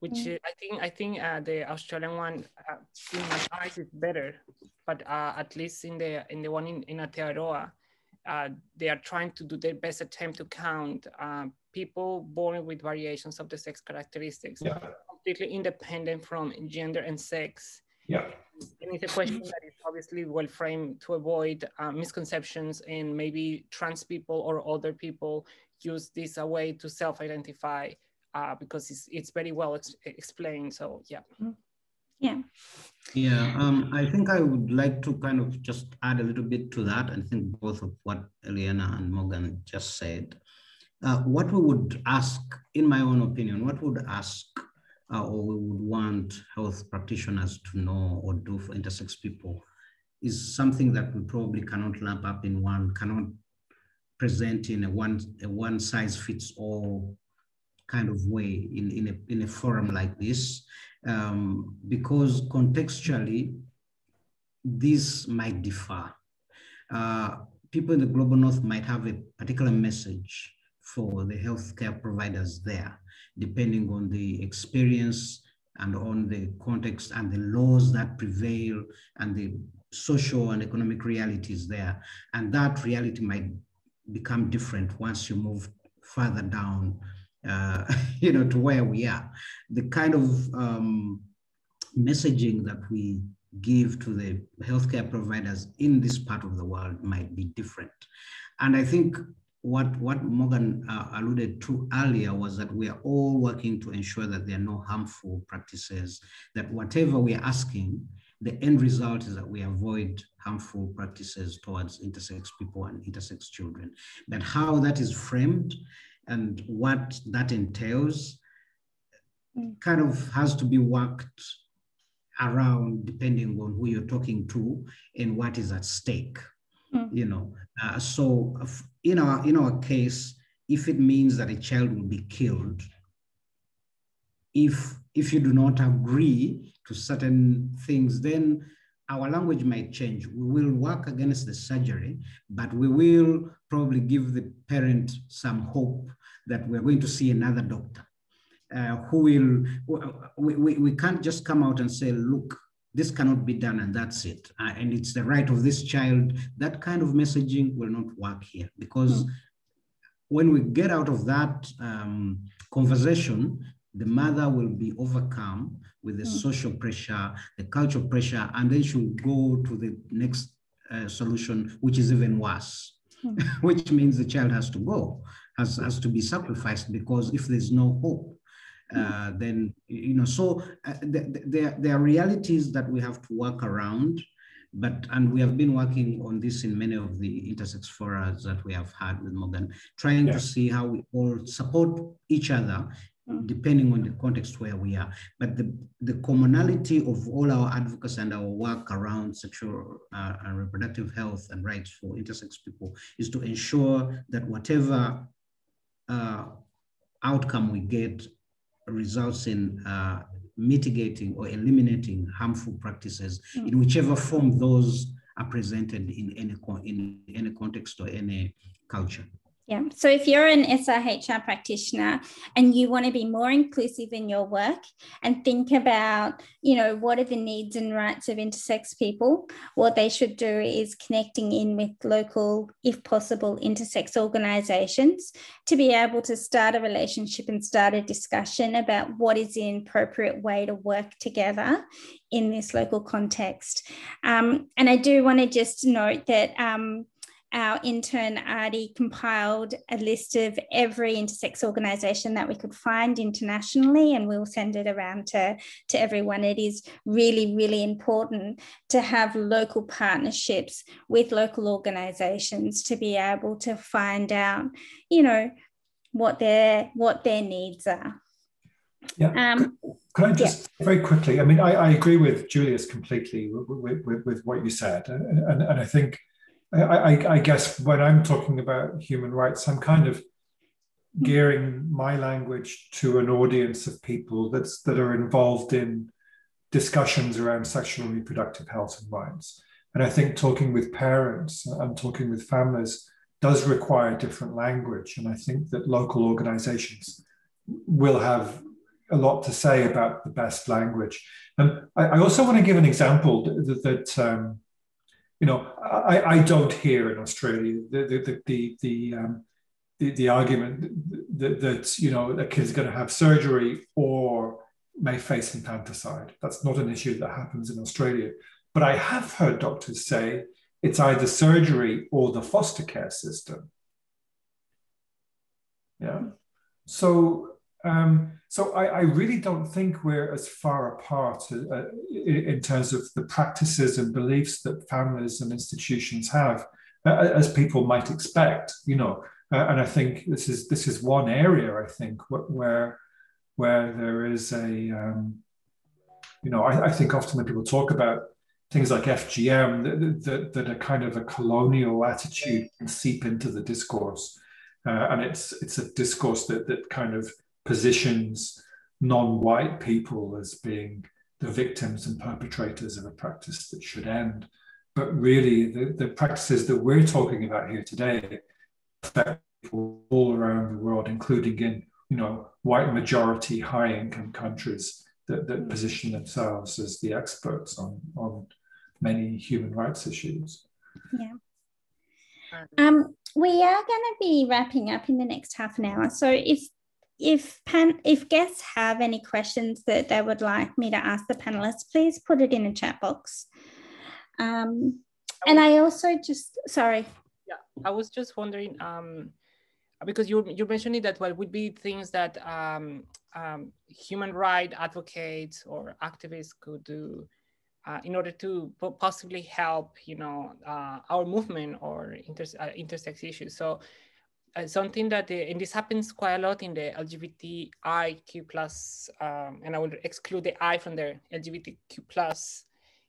which mm. I think I think uh, the Australian one, uh, in my eyes, is better. But uh, at least in the in the one in, in Aotearoa, uh, they are trying to do their best attempt to count uh, people born with variations of the sex characteristics, yeah. completely independent from gender and sex. Yeah. And it's a question that is obviously well framed to avoid uh, misconceptions and maybe trans people or other people use this a way to self-identify uh, because it's, it's very well ex explained. So yeah. Mm-hmm. Yeah. Yeah, um, I think I would like to kind of just add a little bit to that. I think both of what Eliana and Morgan just said. Uh, what we would ask, in my own opinion, what we would ask uh, or we would want health practitioners to know or do for intersex people is something that we probably cannot lump up in one, cannot present in a one, a one size fits all kind of way in, in, a, in a forum like this, um, because contextually, this might differ. Uh, people in the global north might have a particular message for the healthcare providers there, depending on the experience and on the context and the laws that prevail and the social and economic realities there. And that reality might become different once you move further down uh, [LAUGHS] you know, to where we are. The kind of um, messaging that we give to the healthcare providers in this part of the world might be different. And I think what, what Morgan uh, alluded to earlier was that we are all working to ensure that there are no harmful practices, that whatever we are asking, the end result is that we avoid harmful practices towards intersex people and intersex children. But how that is framed and what that entails kind of has to be worked around depending on who you're talking to and what is at stake mm. you know uh, so in our in our case if it means that a child will be killed if if you do not agree to certain things then our language might change. We will work against the surgery, but we will probably give the parent some hope that we're going to see another doctor uh, who will, we, we, we can't just come out and say, look, this cannot be done and that's it. Uh, and it's the right of this child. That kind of messaging will not work here because mm. when we get out of that um, conversation, the mother will be overcome with the mm. social pressure, the cultural pressure, and then she'll go to the next uh, solution, which is even worse, mm. [LAUGHS] which means the child has to go, has, has to be sacrificed because if there's no hope, uh, mm. then, you know, so uh, there, there are realities that we have to work around but and we have been working on this in many of the intersex forums that we have had with Morgan, trying yeah. to see how we all support each other depending on the context where we are. But the, the commonality of all our advocacy and our work around sexual uh, and reproductive health and rights for intersex people is to ensure that whatever uh, outcome we get results in uh, mitigating or eliminating harmful practices mm. in whichever form those are presented in any, in any context or any culture. Yeah. So if you're an SRHR practitioner and you want to be more inclusive in your work and think about, you know, what are the needs and rights of intersex people, what they should do is connecting in with local, if possible, intersex organizations to be able to start a relationship and start a discussion about what is the appropriate way to work together in this local context. Um, and I do want to just note that. Um, our intern Artie compiled a list of every intersex organisation that we could find internationally, and we'll send it around to, to everyone. It is really, really important to have local partnerships with local organisations to be able to find out, you know, what their what their needs are. Yeah. Um, Can I just yeah. very quickly? I mean, I, I agree with Julius completely with, with, with what you said, and, and, and I think I, I, I, guess when I'm talking about human rights, I'm kind of gearing my language to an audience of people that's that are involved in discussions around sexual and reproductive health and rights. And I think talking with parents and talking with families does require different language. And I think that local organizations will have a lot to say about the best language. And I, I also want to give an example that, that um, you know, I, I don't hear in Australia the the the the, um, the, the, argument that, that you know a kid's going to have surgery or may face infanticide. That's not an issue that happens in Australia. But I have heard doctors say it's either surgery or the foster care system. Yeah. So um, so I, I, really don't think we're as far apart uh, in terms of the practices and beliefs that families and institutions have, uh, as people might expect. You know, uh, and I think this is this is one area I think where where there is a um, you know I, I, think often when people talk about things like FGM that, that, that kind of a colonial attitude can seep into the discourse, uh, and it's it's a discourse that that kind of positions non-white people as being the victims and perpetrators of a practice that should end. But really, the, the practices that we're talking about here today affect people all around the world, including in you know white majority high income countries that, that position themselves as the experts on, on many human rights issues. Yeah. Um, we are going to be wrapping up in the next half an hour. So if if pan if guests have any questions that they would like me to ask the panelists, please put it in the chat box. Um, and I also just sorry. Yeah, I was just wondering um, because you you mentioned that what would be things that um, um, human right advocates or activists could do uh, in order to possibly help you know uh, our movement or inter- uh, intersex issues. So uh, something that, the, and this happens quite a lot in the LGBTIQ plus, um, and I will exclude the I from the LGBTQ plus,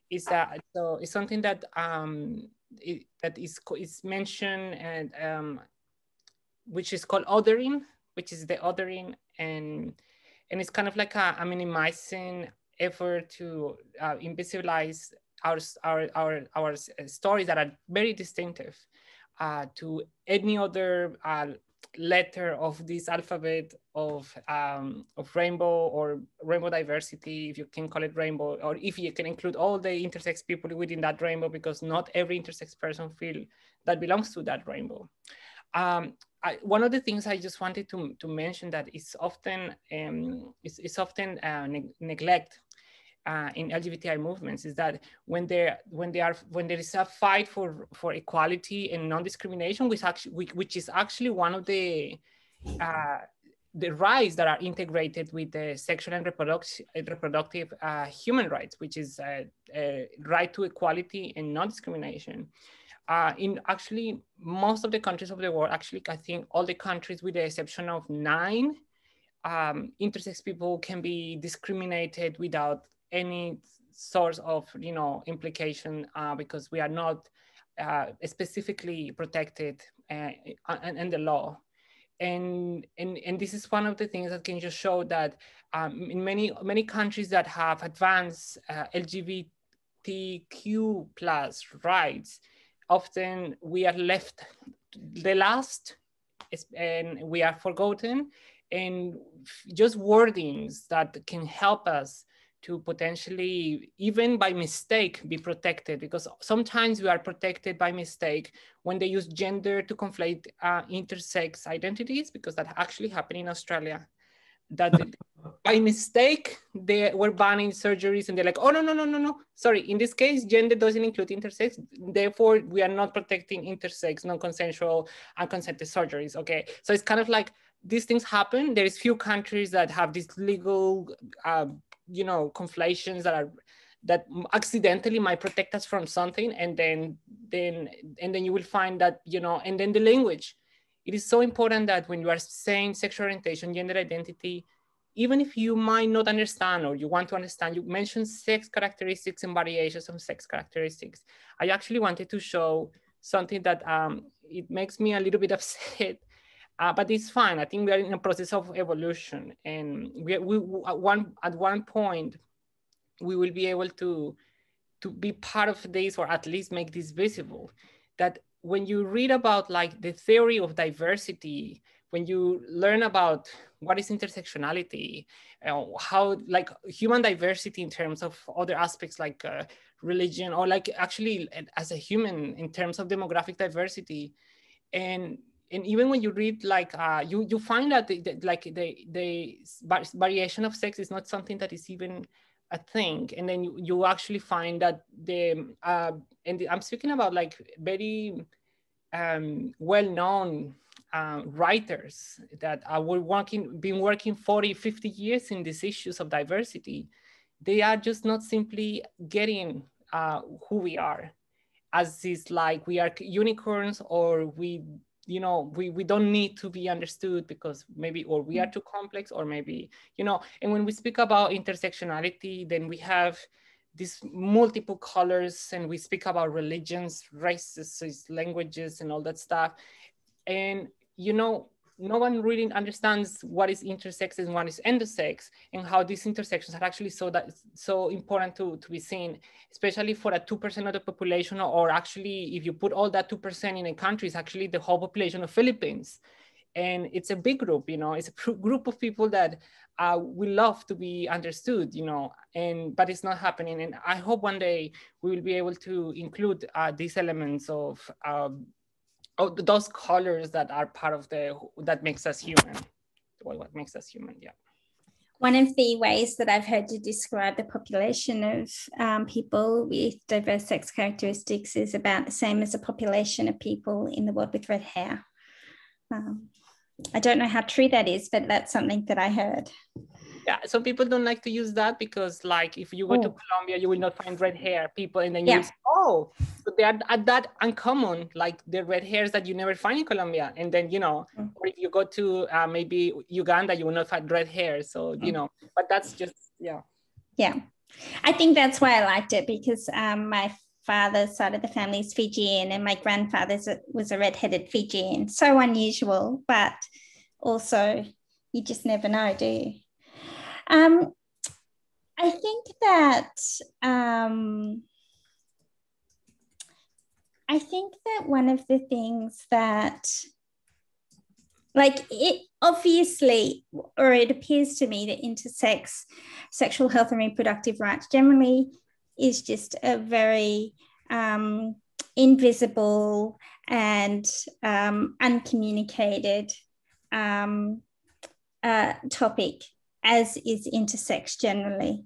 is that so it's something that um, it, that is is mentioned and um, which is called othering, which is the othering, and and it's kind of like a, a minimizing effort to uh, invisibilize our, our our our stories that are very distinctive uh, to any other uh, letter of this alphabet of um, of rainbow or rainbow diversity, if you can call it rainbow, or if you can include all the intersex people within that rainbow, because not every intersex person feel that belongs to that rainbow. Um, I, one of the things I just wanted to, to mention that is often um, is, is often uh, ne neglect uh, in LGBTI movements is that when there when they are when there is a fight for for equality and non-discrimination, which actually which is actually one of the uh, the rights that are integrated with the sexual and reproductive, reproductive uh, human rights, which is a, a, right to equality and non-discrimination. Uh, in actually most of the countries of the world, actually I think all the countries with the exception of nine, um, intersex people can be discriminated without any source of you know implication uh, because we are not uh, specifically protected uh, in, the law. And, and, and this is one of the things that can just show that um, in many, many countries that have advanced uh, LGBTQ plus rights, often we are left the last and we are forgotten and just wordings that can help us to potentially, even by mistake, be protected because sometimes we are protected by mistake when they use gender to conflate uh, intersex identities because that actually happened in Australia. That [LAUGHS] by mistake they were banning surgeries and they're like, oh no, no, no, no, no. Sorry, in this case, gender doesn't include intersex. Therefore, we are not protecting intersex, non-consensual, unconsented surgeries. Okay. So it's kind of like these things happen. There is few countries that have this legal uh, you know conflations that are that accidentally might protect us from something and then then and then you will find that you know and then the language. It is so important that when you are saying sexual orientation gender identity even if you might not understand or you want to understand you mentioned sex characteristics and variations of sex characteristics. I actually wanted to show something that um, it makes me a little bit [LAUGHS] upset uh, but it's fine. I think we are in a process of evolution, and we, we at one at one point we will be able to to be part of this, or at least make this visible. That when you read about like the theory of diversity, when you learn about what is intersectionality, uh, how like human diversity in terms of other aspects like uh, religion, or like actually as a human in terms of demographic diversity, and and even when you read like uh, you you find that the, the, like the the variation of sex is not something that is even a thing. And then you, you actually find that the uh, and the, i'm speaking about like very um, well-known uh, writers that are working been working 40 50 years in these issues of diversity. They are just not simply getting uh, who we are as is like we are unicorns or we you know we, we don't need to be understood because maybe or we are mm. too complex or maybe you know and when we speak about intersectionality then we have these multiple colors and we speak about religions races languages and all that stuff and you know no one really understands what is intersex and what is endosex and how these intersections are actually so that so important to, to be seen, especially for a 2% of the population, or actually if you put all that 2% in a country, it's actually the whole population of Philippines. And it's a big group, you know, it's a group of people that uh, we love to be understood, you know, and but it's not happening. And I hope one day we will be able to include uh, these elements of um, oh those colors that are part of the that makes us human. What, what makes us human yeah. One of the ways that I've heard to describe the population of um, people with diverse sex characteristics is about the same as the population of people in the world with red hair. Um, I don't know how true that is, but that's something that I heard yeah some people don't like to use that because like if you go oh. to colombia you will not find red hair. People and then you say, oh so they are at that uncommon like the red hairs that you never find in colombia. And then you know mm. or if you go to uh, maybe uganda you will not find red hair. So you mm. know but that's just yeah. Yeah. I think that's why i liked it because um, my father's side of the family is fijian and my grandfather's was a red-headed fijian. So unusual but also you just never know do you um, I think that um, I think that one of the things that like it obviously or it appears to me that intersex sexual health and reproductive rights generally is just a very um, invisible and um, uncommunicated um, uh, topic as is intersex generally.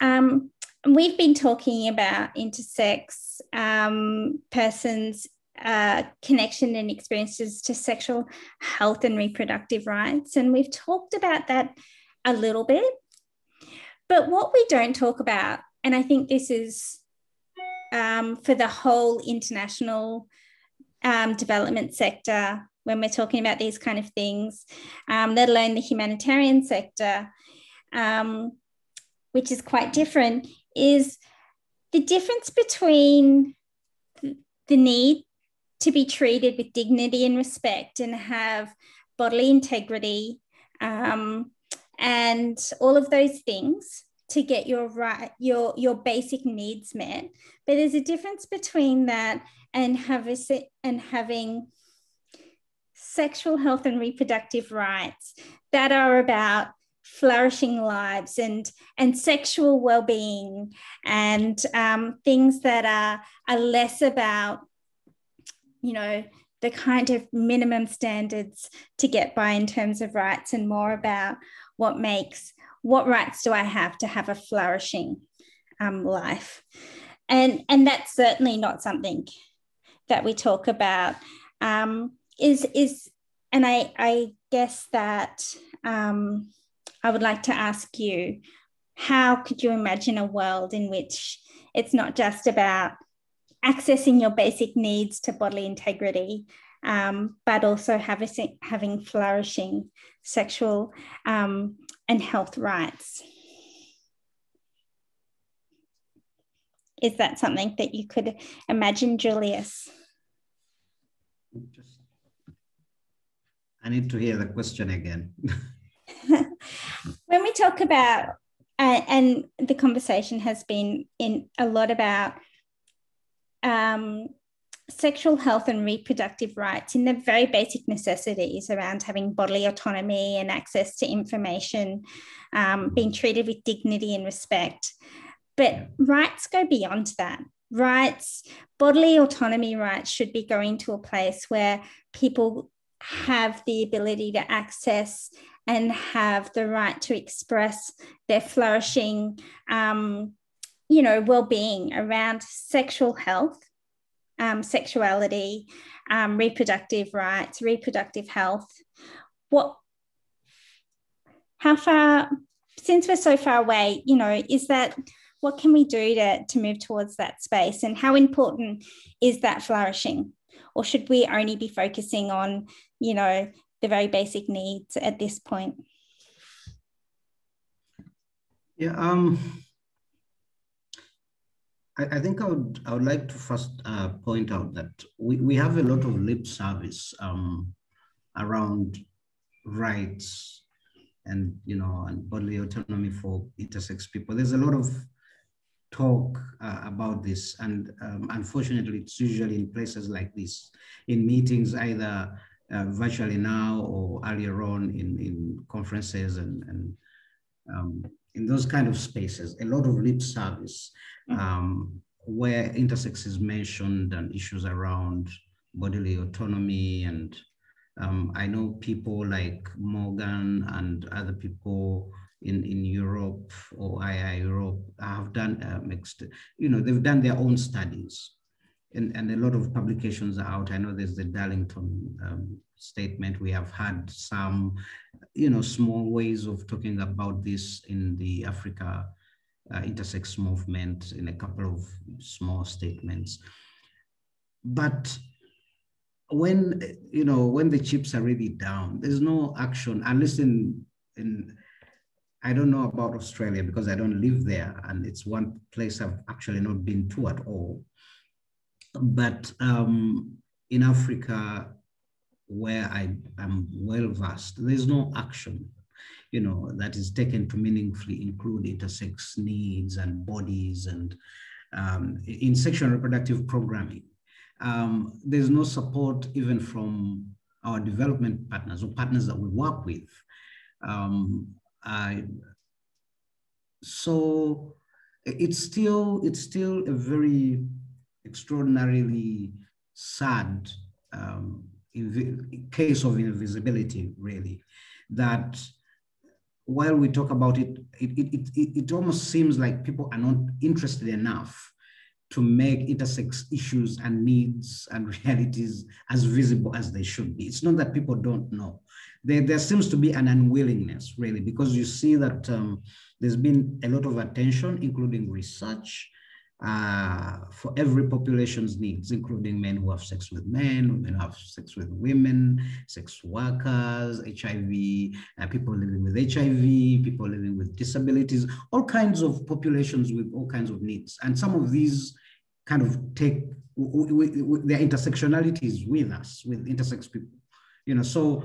Um, we've been talking about intersex um, persons' uh, connection and experiences to sexual health and reproductive rights, and we've talked about that a little bit. But what we don't talk about, and I think this is um, for the whole international um, development sector when we're talking about these kind of things, um, let alone the humanitarian sector, um, which is quite different, is the difference between the need to be treated with dignity and respect and have bodily integrity um, and all of those things to get your right your your basic needs met. But there's a difference between that and have having and having sexual health and reproductive rights that are about flourishing lives and and sexual well-being and um, things that are are less about you know the kind of minimum standards to get by in terms of rights and more about what makes what rights do I have to have a flourishing um, life? And, and that's certainly not something that we talk about. Um, is, is, and I, I guess that um, I would like to ask you how could you imagine a world in which it's not just about accessing your basic needs to bodily integrity, um, but also having, having flourishing sexual um, and health rights. Is that something that you could imagine, Julius? I need to hear the question again. [LAUGHS] when we talk about, uh, and the conversation has been in a lot about um, sexual health and reproductive rights in the very basic necessities around having bodily autonomy and access to information, um, being treated with dignity and respect. But rights go beyond that. Rights, bodily autonomy rights should be going to a place where people have the ability to access and have the right to express their flourishing, um, you know, well-being around sexual health um, sexuality, um, reproductive rights, reproductive health. What, how far, since we're so far away, you know, is that what can we do to, to move towards that space and how important is that flourishing? Or should we only be focusing on, you know, the very basic needs at this point? Yeah, um, I, think I would I would like to first uh, point out that we, we have a lot of lip service um, around rights and you know and bodily autonomy for intersex people. There's a lot of talk uh, about this, and um, unfortunately, it's usually in places like this, in meetings either uh, virtually now or earlier on in in conferences and and um, in those kind of spaces, a lot of lip service Mm-hmm. um, where intersex is mentioned and issues around bodily autonomy. And um, I know people like Morgan and other people in, in Europe or II Europe have done mixed, you know, they've done their own studies. And, and a lot of publications are out. I know there's the Darlington um, statement. We have had some, you know, small ways of talking about this in the Africa uh, intersex movement in a couple of small statements. But when you know when the chips are really down, there's no action unless in in I don't know about Australia because I don't live there, and it's one place I've actually not been to at all. But um, in Africa, where I am well versed, there's no action you know, that is taken to meaningfully include intersex needs and bodies and um, in sexual reproductive programming. Um, there's no support even from our development partners or partners that we work with. Um, I, so it's still it's still a very extraordinarily sad um, case of invisibility, really, that while we talk about it, it, it, it, it almost seems like people are not interested enough to make intersex issues and needs and [LAUGHS] realities as visible as they should be. It's not that people don't know. There, there seems to be an unwillingness, really, because you see that um, there's been a lot of attention, including research, uh, for every population's needs, including men who have sex with men, women who have sex with women, sex workers, HIV, uh, people living with HIV, people living with disabilities, all kinds of populations with all kinds of needs. And some of these kind of take their intersectionalities with us, with intersex people. You know, so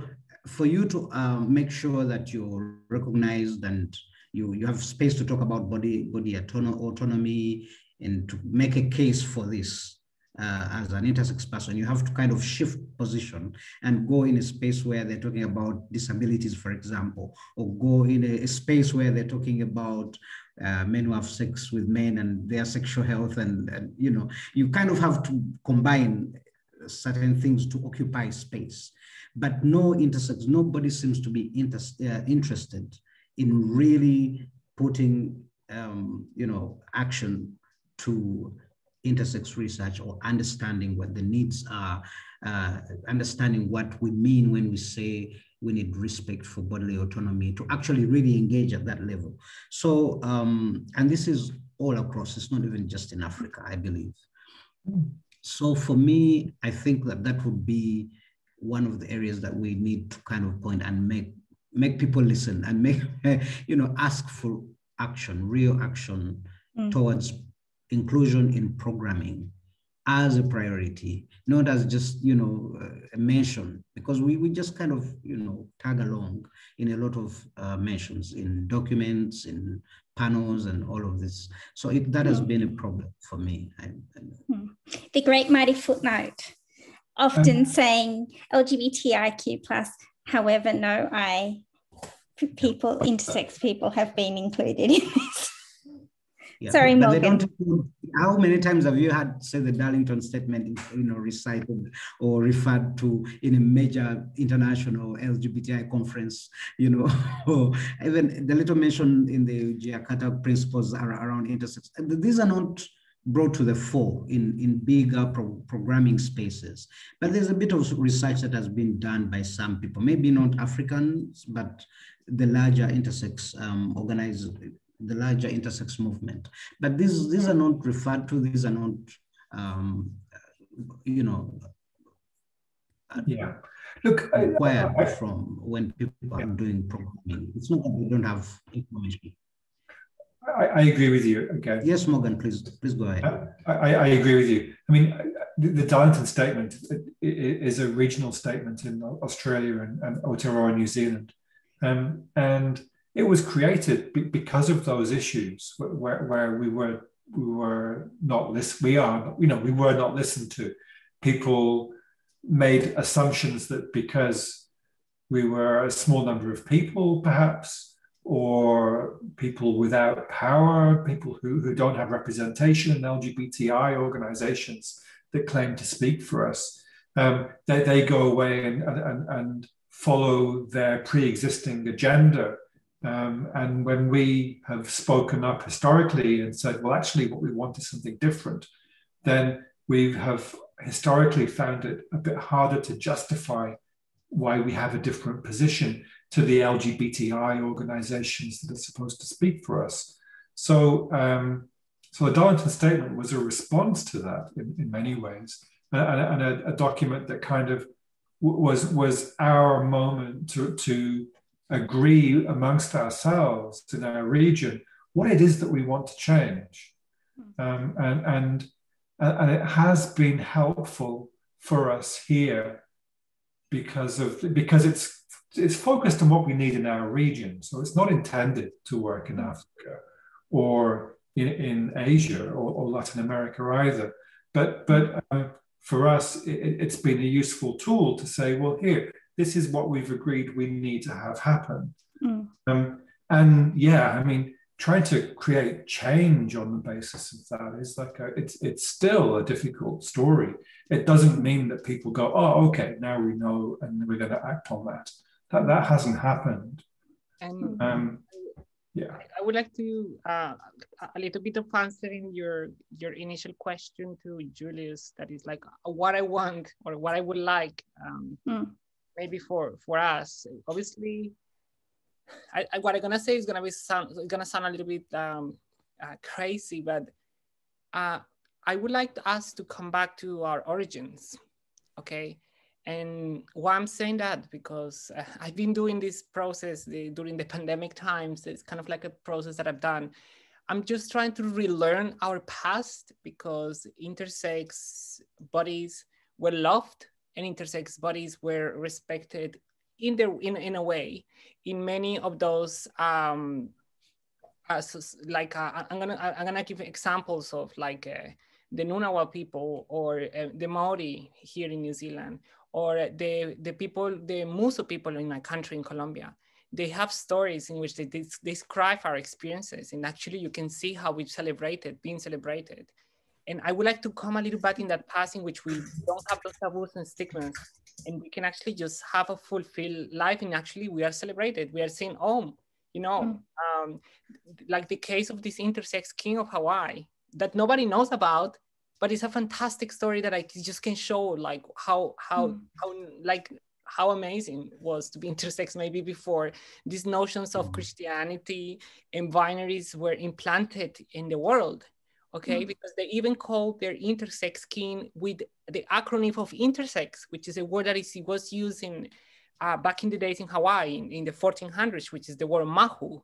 for you to um, make sure that you're recognized and you you have space to talk about body body autonomy and to make a case for this uh, as an intersex person, you have to kind of shift position and go in a space where they're talking about disabilities, for example, or go in a, a space where they're talking about uh, men who have sex with men and their sexual health. And, and, you know, you kind of have to combine certain things to occupy space. But no intersex, nobody seems to be inter uh, interested in really putting, um, you know, action to intersex research or understanding what the needs are, uh, understanding what we mean when we say we need respect for bodily autonomy to actually really engage at that level. So, um, and this is all across, it's not even just in Africa, I believe. So for me, I think that that would be one of the areas that we need to kind of point and make make people listen and make [LAUGHS] you know ask for action, real action mm. towards inclusion in programming as a priority, not as just, you know, a mention, because we, we just kind of, you know, tag along in a lot of uh, mentions in documents, in panels and all of this. So it, that has been a problem for me. I, I, hmm. the great mighty footnote, often um, saying LGBTIQ plus, however, no I people, intersex people have been included in this. Yeah. Sorry, but Morgan. how many times have you had, say, the Darlington statement, you know, recited or referred to in a major international LGBTI conference, you know, [LAUGHS] or even the little mention in the Yogyakarta principles around intersex. These are not brought to the fore in, in bigger pro programming spaces. But there's a bit of research that has been done by some people, maybe not Africans, but the larger intersex um, organized the larger intersex movement. But these, these are not referred to, these are not, um, you know, yeah. Look, where I, I, from when people yeah. are doing programming. It's not that we don't have information. I, I, agree with you again. Yes, Morgan, please, please go ahead. I, I agree with you. I mean, the, the Darlington statement is a regional statement in Australia and, and Aotearoa, New Zealand. Um, and it was created because of those issues where, where we were we were not listened we are you know we were not listened to. People made assumptions that because we were a small number of people perhaps or people without power people who, who don't have representation in lgbti organizations that claim to speak for us um, they, they go away and, and, and follow their pre-existing agenda um, and when we have spoken up historically and said, well, actually, what we want is something different, then we have historically found it a bit harder to justify why we have a different position to the LGBTI organizations that are supposed to speak for us. So, um, so the Darlington Statement was a response to that in, in many ways, and, and a, a, document that kind of was was our moment to to agree amongst ourselves in our region what it is that we want to change. Um, and, and, and it has been helpful for us here because of because it's it's focused on what we need in our region. So it's not intended to work in Africa or in, in Asia or, or Latin America either. But but uh, for us, it, it's been a useful tool to say, well, here this is what we've agreed we need to have happen. Mm. Um, and yeah, I mean, trying to create change on the basis of that is like a, it's it's still a difficult story. It doesn't mean that people go, oh, okay, now we know, and we're going to act on that. That that hasn't happened. And um, yeah, I would like to uh, a little bit of answering your your initial question to Julius. That is like what I want or what I would like. Um, mm maybe for for us. Obviously I, I, what i'm gonna say is gonna be sound gonna sound a little bit um, uh, crazy but uh, i would like us to come back to our origins okay? And why i'm saying that because uh, i've been doing this process the, during the pandemic times it's kind of like a process that i've done. I'm just trying to relearn our past because intersex bodies were loved and intersex bodies were respected in, the, in, in a way in many of those um, like uh, I'm gonna I'm gonna give examples of like uh, the Ngunnawal people or uh, the Maori here in New Zealand or the the people the Musu people in my country in Colombia. They have stories in which they describe our experiences, and actually you can see how we've celebrated, being celebrated. And I would like to come a little back in that past in which we don't have those taboos and stigmas, and we can actually just have a fulfilled life. And actually, we are celebrated. We are saying, "Oh, you know, mm. um, like the case of this intersex king of Hawaii that nobody knows about, but it's a fantastic story that I just can show like how how mm. how like how amazing was to be [LAUGHS] intersex maybe before these notions of mm. Christianity and binaries were implanted in the world. Okay, mm. because they even call their intersex king with the acronym of intersex, which is a word that is, was used in uh, back in the days in Hawaii in, in, the 1400s, which is the word mahu.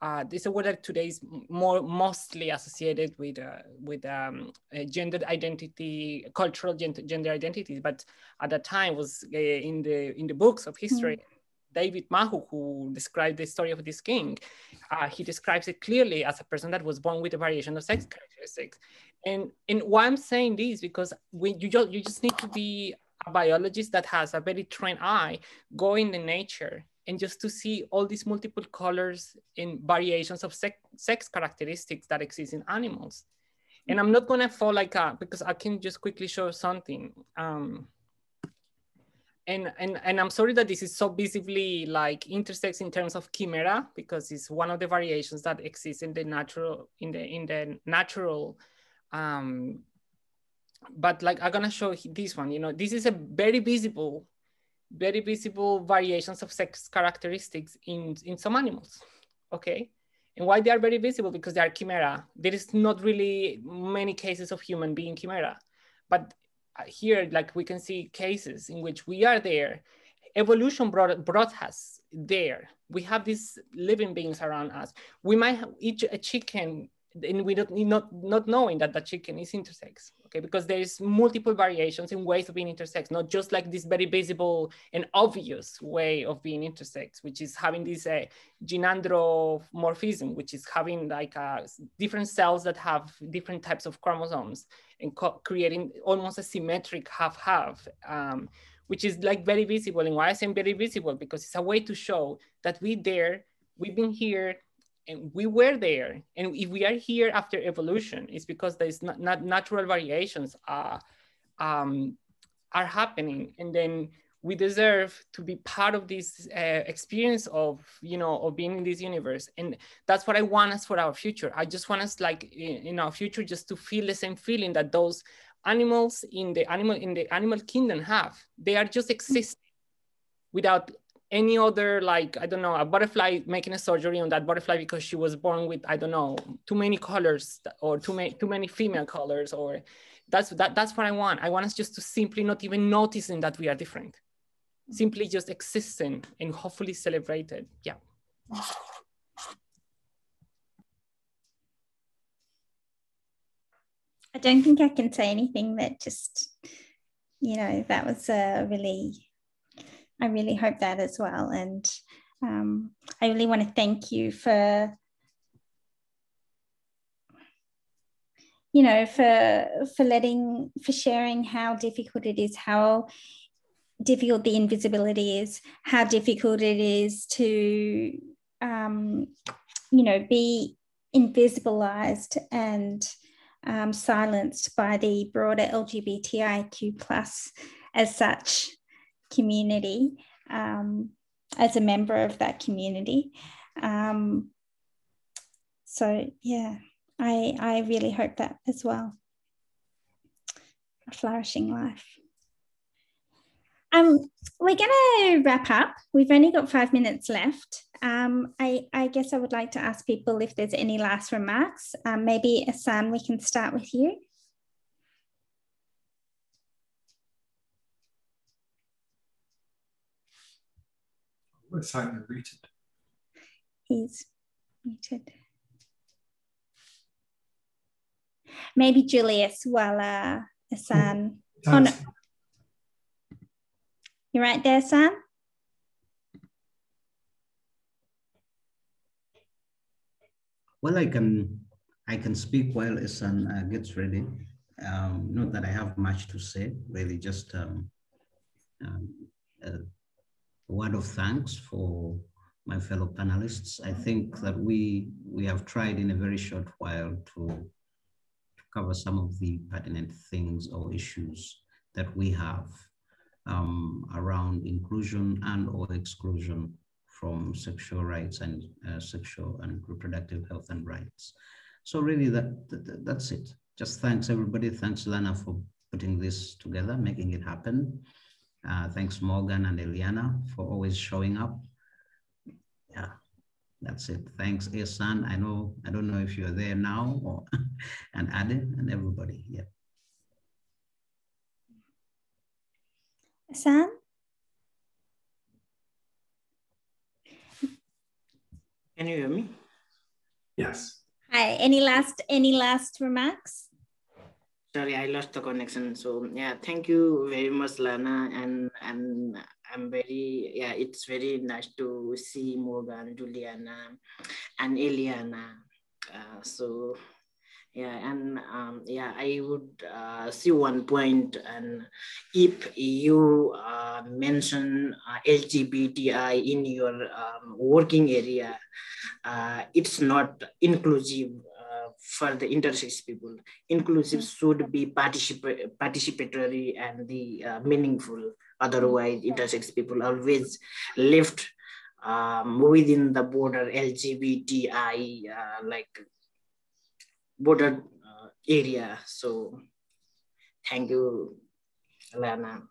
Uh, this is a word that today is more mostly associated with uh, with um, gender identity, cultural gender, gender identities, but at that time was uh, in the in the books of history. Mm. David Mahu, who described the story of this king, uh, he describes it clearly as a person that was born with a variation of sex characteristics. And, and why I'm saying this because when you just, you just need to be a biologist that has a very trained eye go in the nature and just to see all these multiple colors and variations of sex, sex characteristics that exist in animals. And I'm not gonna fall like a, because I can just quickly show something. Um, and, and, and I'm sorry that this is so visibly like intersex in terms of chimera, because it's one of the variations that exists in the natural, in the, in the natural um, but like I'm gonna show this one, you know, this is a very visible, very visible variations of sex characteristics in, in some animals, okay? And why they are very visible? Because they are chimera. There is not really many cases of human being chimera, but here, like we can see cases in which we are there. Evolution brought, brought us there. We have these living beings around us. We might eat a chicken and we don't not not knowing that the chicken is intersex okay because there's multiple variations in ways of being intersex not just like this very visible and obvious way of being intersex which is having this uh, gynandromorphism which is having like uh, different cells that have different types of chromosomes and creating almost a symmetric half-half um, which is like very visible. And why i say very visible? Because it's a way to show that we there we've been here and we were there. And if we are here after evolution it's because there's not, not natural variations uh, um, are happening. And then we deserve to be part of this uh, experience of you know of being in this universe. And that's what i want us for our future. I just want us like in, in our future just to feel the same feeling that those animals in the animal in the animal kingdom have. They are just existing without any other like i don't know a butterfly making a surgery on that butterfly because she was born with i don't know too many colors or too many too many female colors or that's that that's what i want. I want us just to simply not even noticing that we are different simply just existing and hopefully celebrated yeah i don't think i can say anything that just you know that was a really I really hope that as well. And um, I really want to thank you for, you know, for for letting for sharing how difficult it is, how difficult the invisibility is, how difficult it is to, um, you know, be invisibilized and um, silenced by the broader LGBTIQ plus as such community um, as a member of that community. Um, so yeah, I I really hope that as well. A flourishing life. Um, we're going to wrap up. We've only got five minutes left. Um, I, I guess I would like to ask people if there's any last remarks. Um, maybe Esan, we can start with you. Like they're muted. He's muted. Maybe Julius while uh, Esan. Oh, no. You right there, Sam? Well, I can I can speak while Esan uh, gets ready. Um, not that I have much to say, really, just um, um, a word of thanks for my fellow panelists. I think that we we have tried in a very short while to, to cover some of the pertinent things or issues that we have um, around inclusion and or exclusion from sexual rights and uh, sexual and reproductive health and rights. So really that, that, that's it. Just thanks everybody. Thanks Lana for putting this together, making it happen. Uh, thanks Morgan and Eliana for always showing up. Yeah, that's it. Thanks Esan. I know, I don't know if you're there now or [LAUGHS] and Ade and everybody. Yeah. Sam? Can you hear me? Yes. Hi, any last any last remarks? Sorry, I lost the connection. So yeah, thank you very much, Lana, and and I'm very yeah, it's very nice to see Morgan, Juliana, and Eliana. Uh, so yeah and um, yeah i would uh, see one point and if you uh, mention uh, lgbti in your um, working area uh, it's not inclusive uh, for the intersex people. Inclusive should be particip- participatory and the uh, meaningful. Otherwise intersex people always left um, within the border lgbti like border uh, area. So thank you, Lana,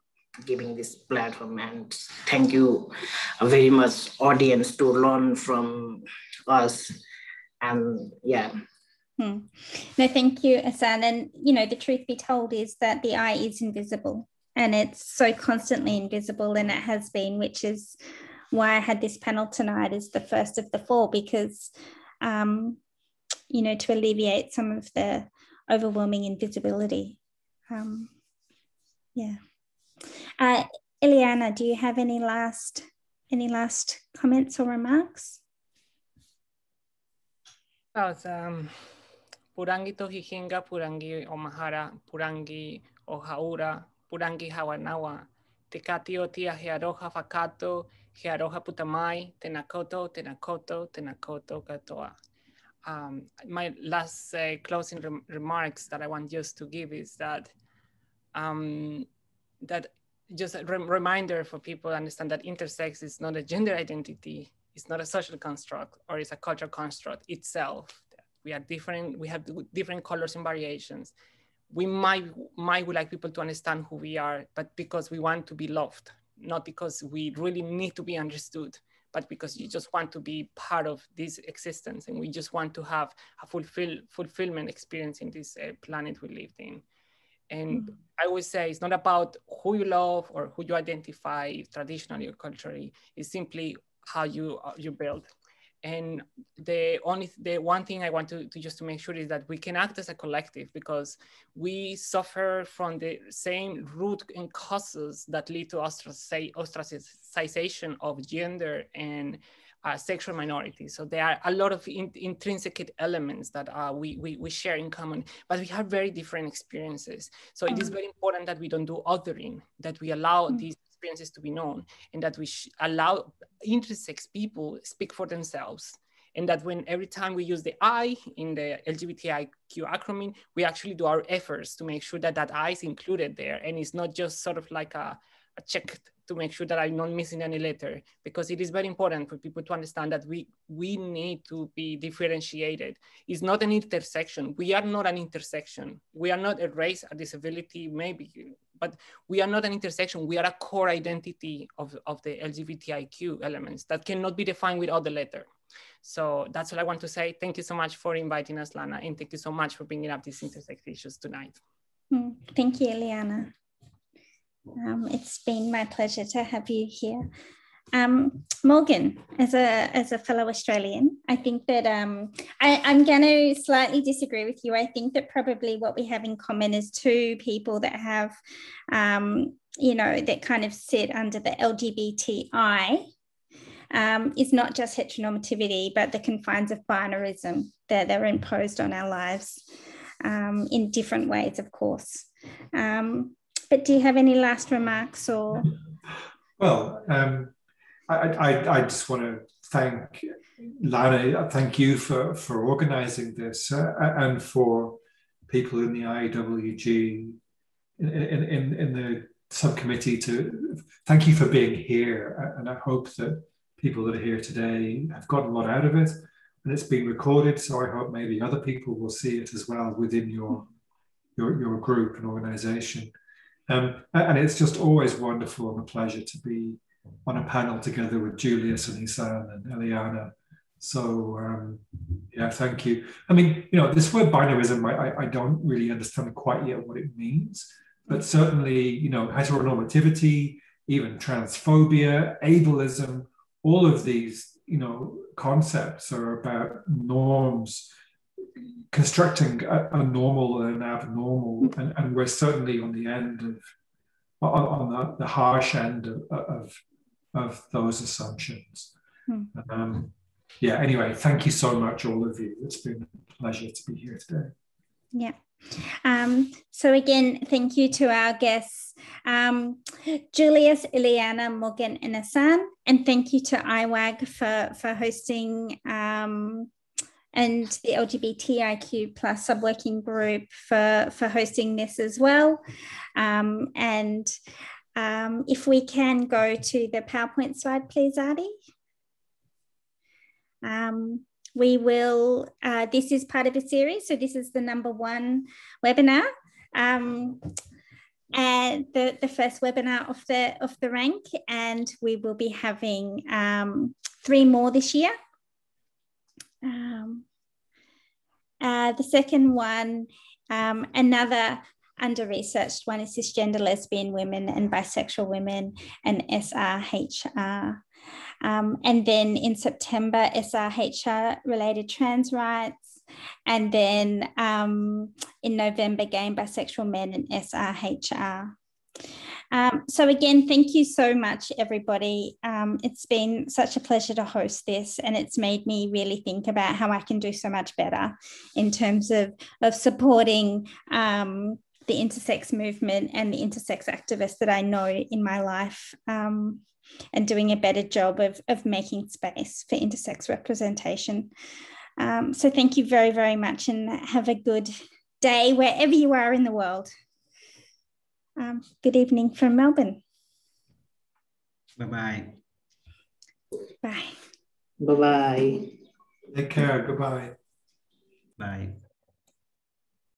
giving this platform and thank you very much audience to learn from us. And yeah. Hmm. No, thank you, Esan. And you know, the truth be told is that the eye is invisible and it's so constantly invisible and it has been, which is why I had this panel tonight as the first of the four, because um, you know, to alleviate some of the overwhelming invisibility. Um, yeah. Uh, Eliana, do you have any last any last comments or remarks? Oh, um, Purangi Tohihinga, Purangi Omahara, Purangi Ohaura, Purangi Hawanawa, Tekati Otia Hearoha Fakato, Hearoha Putamai, Tenakoto, Tenakoto, Tenakoto Katoa um, my last uh, closing rem remarks that I want just to give is that um, that just a rem reminder for people to understand that intersex is not a gender identity, it's not a social construct, or it's a cultural construct itself. We are different. We have different colors and variations. We might might would like people to understand who we are, but because we want to be loved, not because we really need to be understood but because you just want to be part of this existence and we just want to have a fulfill, fulfillment experience in this uh, planet we lived in. And mm-hmm. I would say it's not about who you love or who you identify traditionally or culturally. It's simply how you uh, you build. And the only the one thing I want to, to just to make sure is that we can act as a collective because we suffer from the same root and causes that lead to ostracization of gender and uh, sexual minorities. So there are a lot of in, intrinsic elements that uh, we, we, we, share in common, but we have very different experiences. So mm-hmm. it is mm. very important that we don't do othering, that we allow mm-hmm. these experiences to be known and that we allow intersex people speak for themselves. And that when every time we use the I in the LGBTIQ acronym, we actually do our efforts to make sure that that I is included there. And it's not just sort of like a, a check to make sure that I'm not missing any letter because it is very important for people to understand that we we need to be differentiated. It's not an intersection. We are not an intersection. We are not a race, a disability, maybe but we are not an intersection. We are a core identity of, of the LGBTIQ elements that cannot be defined with other letter. So that's all I want to say. Thank you so much for inviting us, Lana, and thank you so much for bringing up these intersex issues tonight. Hmm. Thank you, Eliana. Um, it's been my pleasure to have you here. Um, Morgan, as a as a fellow Australian, I think that um, I, I'm going to slightly disagree with you. I think that probably what we have in common is two people that have, um, you know, that kind of sit under the LGBTI um, is not just heteronormativity, but the confines of binarism that, are imposed on our lives um, in different ways, of course. Um, but do you have any last remarks or? Well, um, I, I, I, just want to thank Lana, thank you for, for organizing this uh, and for people in the IWG in, in, in the subcommittee to thank you for being here. And I hope that people that are here today have gotten a lot out of it and it's been recorded. So I hope maybe other people will see it as well within your, your, your group and organization. Um, and it's just always wonderful and a pleasure to be on a panel together with Julius and Esan and Eliana. So um, yeah, thank you. I mean, you know, this word binarism, I, I don't really understand quite yet what it means, but certainly, you know, heteronormativity, even transphobia, ableism, all of these, you know, concepts are about norms constructing a, a normal and an abnormal, mm. and, and, we're certainly on the end of on, on the, the, harsh end of, of, of those assumptions. Mm. Um, yeah. Anyway, thank you so much, all of you. It's been a pleasure to be here today. Yeah. Um, so again, thank you to our guests, um, Julius, Eliana, Morgan, and Esan, and thank you to IWAG for for hosting um, and the LGBTIQ plus subworking group for, for hosting this as well. Um, and um, if we can go to the PowerPoint slide, please, Adi. Um, we will, uh, this is part of a series. So this is the number one webinar. Um, and the, the first webinar of the of the rank and we will be having um, three more this year um, uh, the second one, um, another under researched one is cisgender lesbian women and bisexual women and SRHR. Um, and then in September, SRHR related trans rights. And then um, in November, gay and bisexual men and SRHR. Um, so again, thank you so much, everybody. Um, it's been such a pleasure to host this, and it's made me really think about how I can do so much better in terms of of supporting um, the intersex movement and the intersex activists that I know in my life. Um, and doing a better job of, of making space for intersex representation. Um, so, thank you very, very much, and have a good day wherever you are in the world. Um, good evening from Melbourne. Bye-bye. Bye. Bye-bye. Take care. Goodbye. Bye.